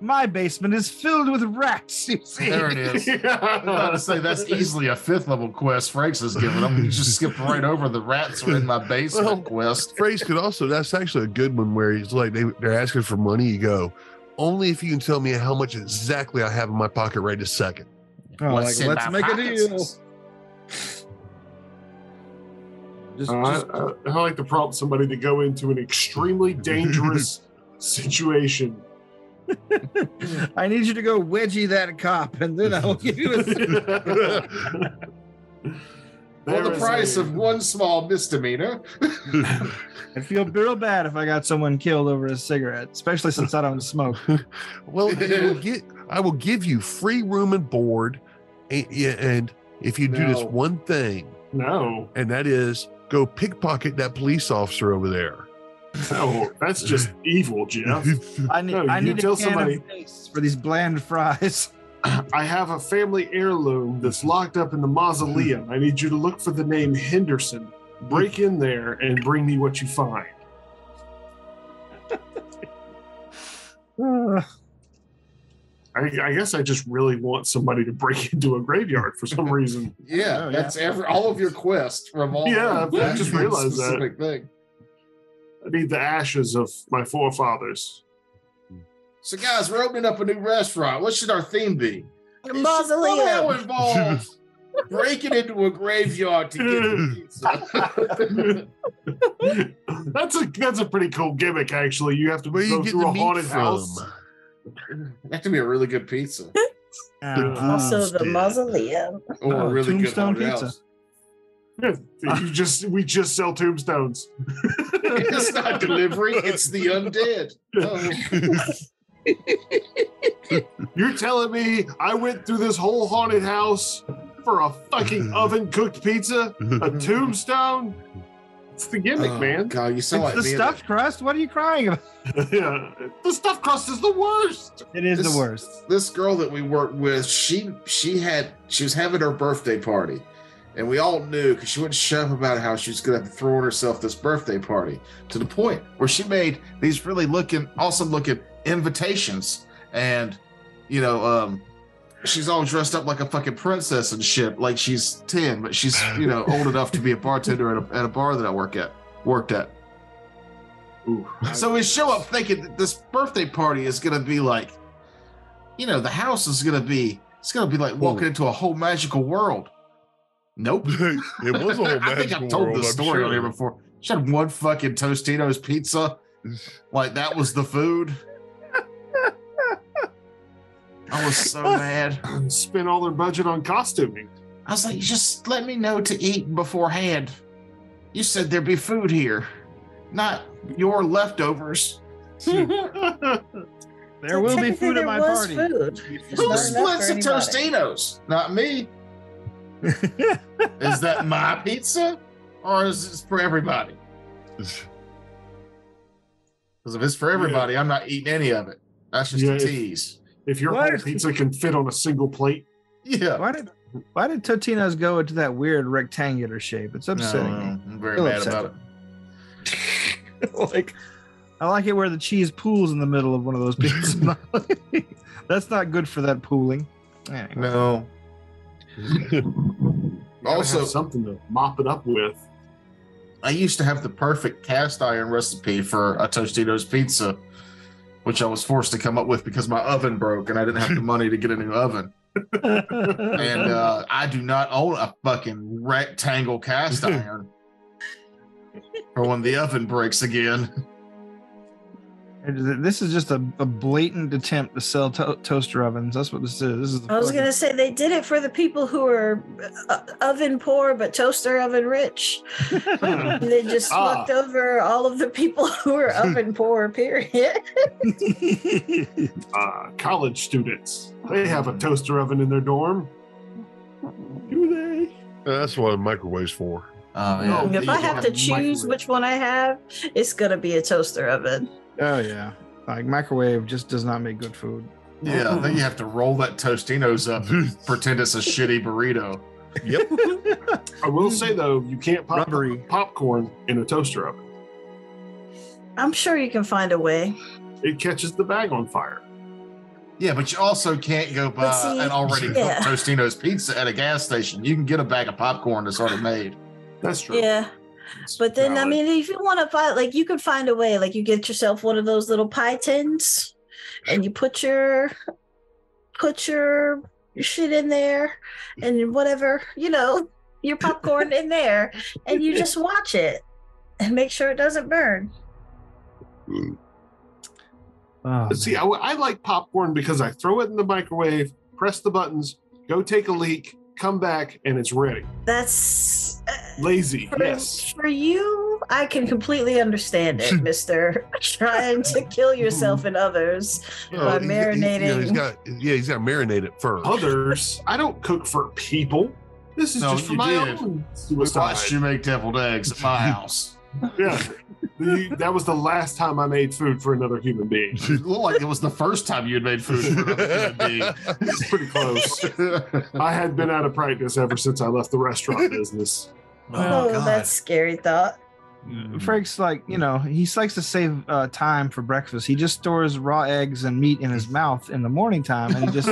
My basement is filled with rats. You see. There it is. I was about to say that's easily a fifth level quest Franks has given them. You just skipped right over the rats are in my basement Well, quest. Phrase could also, that's actually a good one where he's like, they, they're asking for money. You go, only if you can tell me how much exactly I have in my pocket right this second. Oh, like, What's in let's my make a deal. Just, Uh, just I, I, I like to prompt somebody to go into an extremely dangerous situation. I need you to go wedgie that cop, and then I'll give you a. For the price a- of one small misdemeanor. I'd feel real bad if I got someone killed over a cigarette, especially since I don't smoke. well, I will, get, I will give you free room and board. And, and if you do this one thing, No, and that is go pickpocket that police officer over there. No, that's just evil, Jeff. I need, No, I need tell a can somebody- of mace for these bland fries. I have a family heirloom that's locked up in the mausoleum. I need you to look for the name Henderson. Break in there and bring me what you find. Uh, I, I guess I just really want somebody to break into a graveyard for some reason. Yeah, Oh, yeah. that's every all of your quests revolve. Yeah, I just realized that. specific Thing. I need the ashes of my forefathers. So, guys, we're opening up a new restaurant. What should our theme be? It should Mausoleum. somehow involve breaking into a graveyard to get pizza. that's a that's a pretty cool gimmick, actually. You have to Where you go get through the a haunted from? house. that could be a really good pizza uh, Also, the mausoleum. or Oh, a really Tombstone good haunted pizza. house. Yeah, you just we just sell tombstones. It's not delivery; it's the undead. Oh. You're telling me I went through this whole haunted house for a fucking oven cooked pizza? A tombstone? It's the gimmick, Oh, man. God, you It's sound like the me and stuffed crust. What are you crying about? yeah. The stuffed crust is the worst. It is This- the worst. this girl that we worked with, she she had she was having her birthday party, and we all knew because she wouldn't shut up about how she was going to have to throw on herself this birthday party to the point where she made these really looking awesome looking invitations, and you know, um, she's all dressed up like a fucking princess and shit, like she's ten, but she's you know old enough to be a bartender at a, at a bar that I work at worked at. Ooh. So we show up thinking that this birthday party is gonna be like, you know, the house is gonna be it's gonna be like walking into a whole magical world. Nope. it was a whole I think I've told world, this I'm story on here before. She had one fucking Totino's pizza. Like that was the food. I was so mad. Spent all their budget on costuming. I was like, just let me know to eat beforehand. You said there'd be food here, not your leftovers. There So will be food at my party. Food. Who splits the anybody. Totino's? Not me. Is that my pizza? Or is this for everybody? Because if it's for everybody, I'm not eating any of it. That's just Yeah, a tease. If your What? whole pizza can fit on a single plate, Yeah. Why did Why did Totino's go into that weird rectangular shape? It's upsetting No, me. I'm very mad upset. about it. like I like it where the cheese pools in the middle of one of those pizzas. That's not good for that pooling. Anyway. No. Also- something to mop it up with. I used to have the perfect cast iron recipe for a Totino's pizza, which I was forced to come up with because my oven broke and I didn't have the money to get a new oven. And uh, I do not own a fucking rectangle cast iron for when the oven breaks again. This is just a, a blatant attempt to sell to- toaster ovens. That's what this is. This is. the I was gonna say they did it for the people who are uh, oven poor but toaster oven rich. They just Ah. fucked over all of the people who are oven poor. Period. Uh, college students, they have a toaster oven in their dorm. Do they? That's what a microwave's for. Oh yeah. if I have to choose microwave. which one I have, it's gonna be a toaster oven. Oh yeah, like microwave just does not make good food. Yeah, then you have to roll that Totino's up pretend it's a shitty burrito. Yep. I will say though, you can't pop Rubbery. popcorn in a toaster oven. I'm sure you can find a way. It catches the bag on fire. Yeah, but you also can't go buy But see, an already cooked yeah. Totino's pizza at a gas station. You can get a bag of popcorn that's already made. That's true. Yeah. It's But then, I mean, if you want to find, like, you can find a way. Like, you get yourself one of those little pie tins, and you put your put your, your shit in there, and whatever you know, your popcorn in there, and you just watch it and make sure it doesn't burn. Oh, see, I, I like popcorn because I throw it in the microwave, press the buttons, go take a leak, come back, and it's ready. That's Lazy, for, yes. for you. I can completely understand it, Mister. Trying to kill yourself and others. By Oh, he- he- you know, he's got yeah, he's got to marinate it first. Others, I don't cook for people. This is No, just for you my did. own We watched you make deviled eggs at my house. Yeah, The- that was the last time I made food for another human being. It looked like it was the first time you had made food for another human being. It's pretty close. I had been out of practice ever since I left the restaurant business. Oh, that's scary thought. Frank's like, you know, he likes to save uh, time for breakfast. He just stores raw eggs and meat in his mouth in the morning time, and he just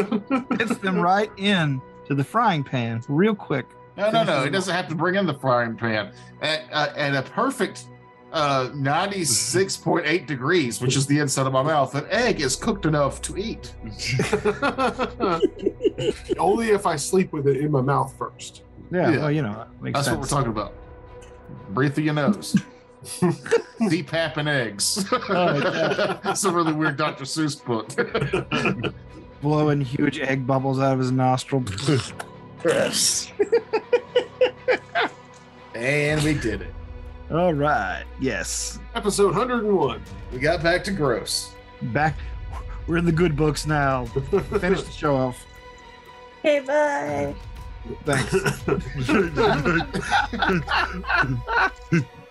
fits them right in to the frying pan real quick. No, no, no. He doesn't have to bring in the frying pan. At, uh, at a perfect uh, 96.8 degrees, which is the inside of my mouth, an egg is cooked enough to eat. Only if I sleep with it in my mouth first. Yeah, Yeah. well, you know, makes That's what we're talking about. Breathe through your nose. Deep happen eggs. Oh, That's a really weird Dr. Seuss book. Blowing huge egg bubbles out of his nostril. Gross. and we did it. All right, yes, Episode 101. We got back to gross. back. We're in the good books now. Finish the show off. Okay, bye. Thanks.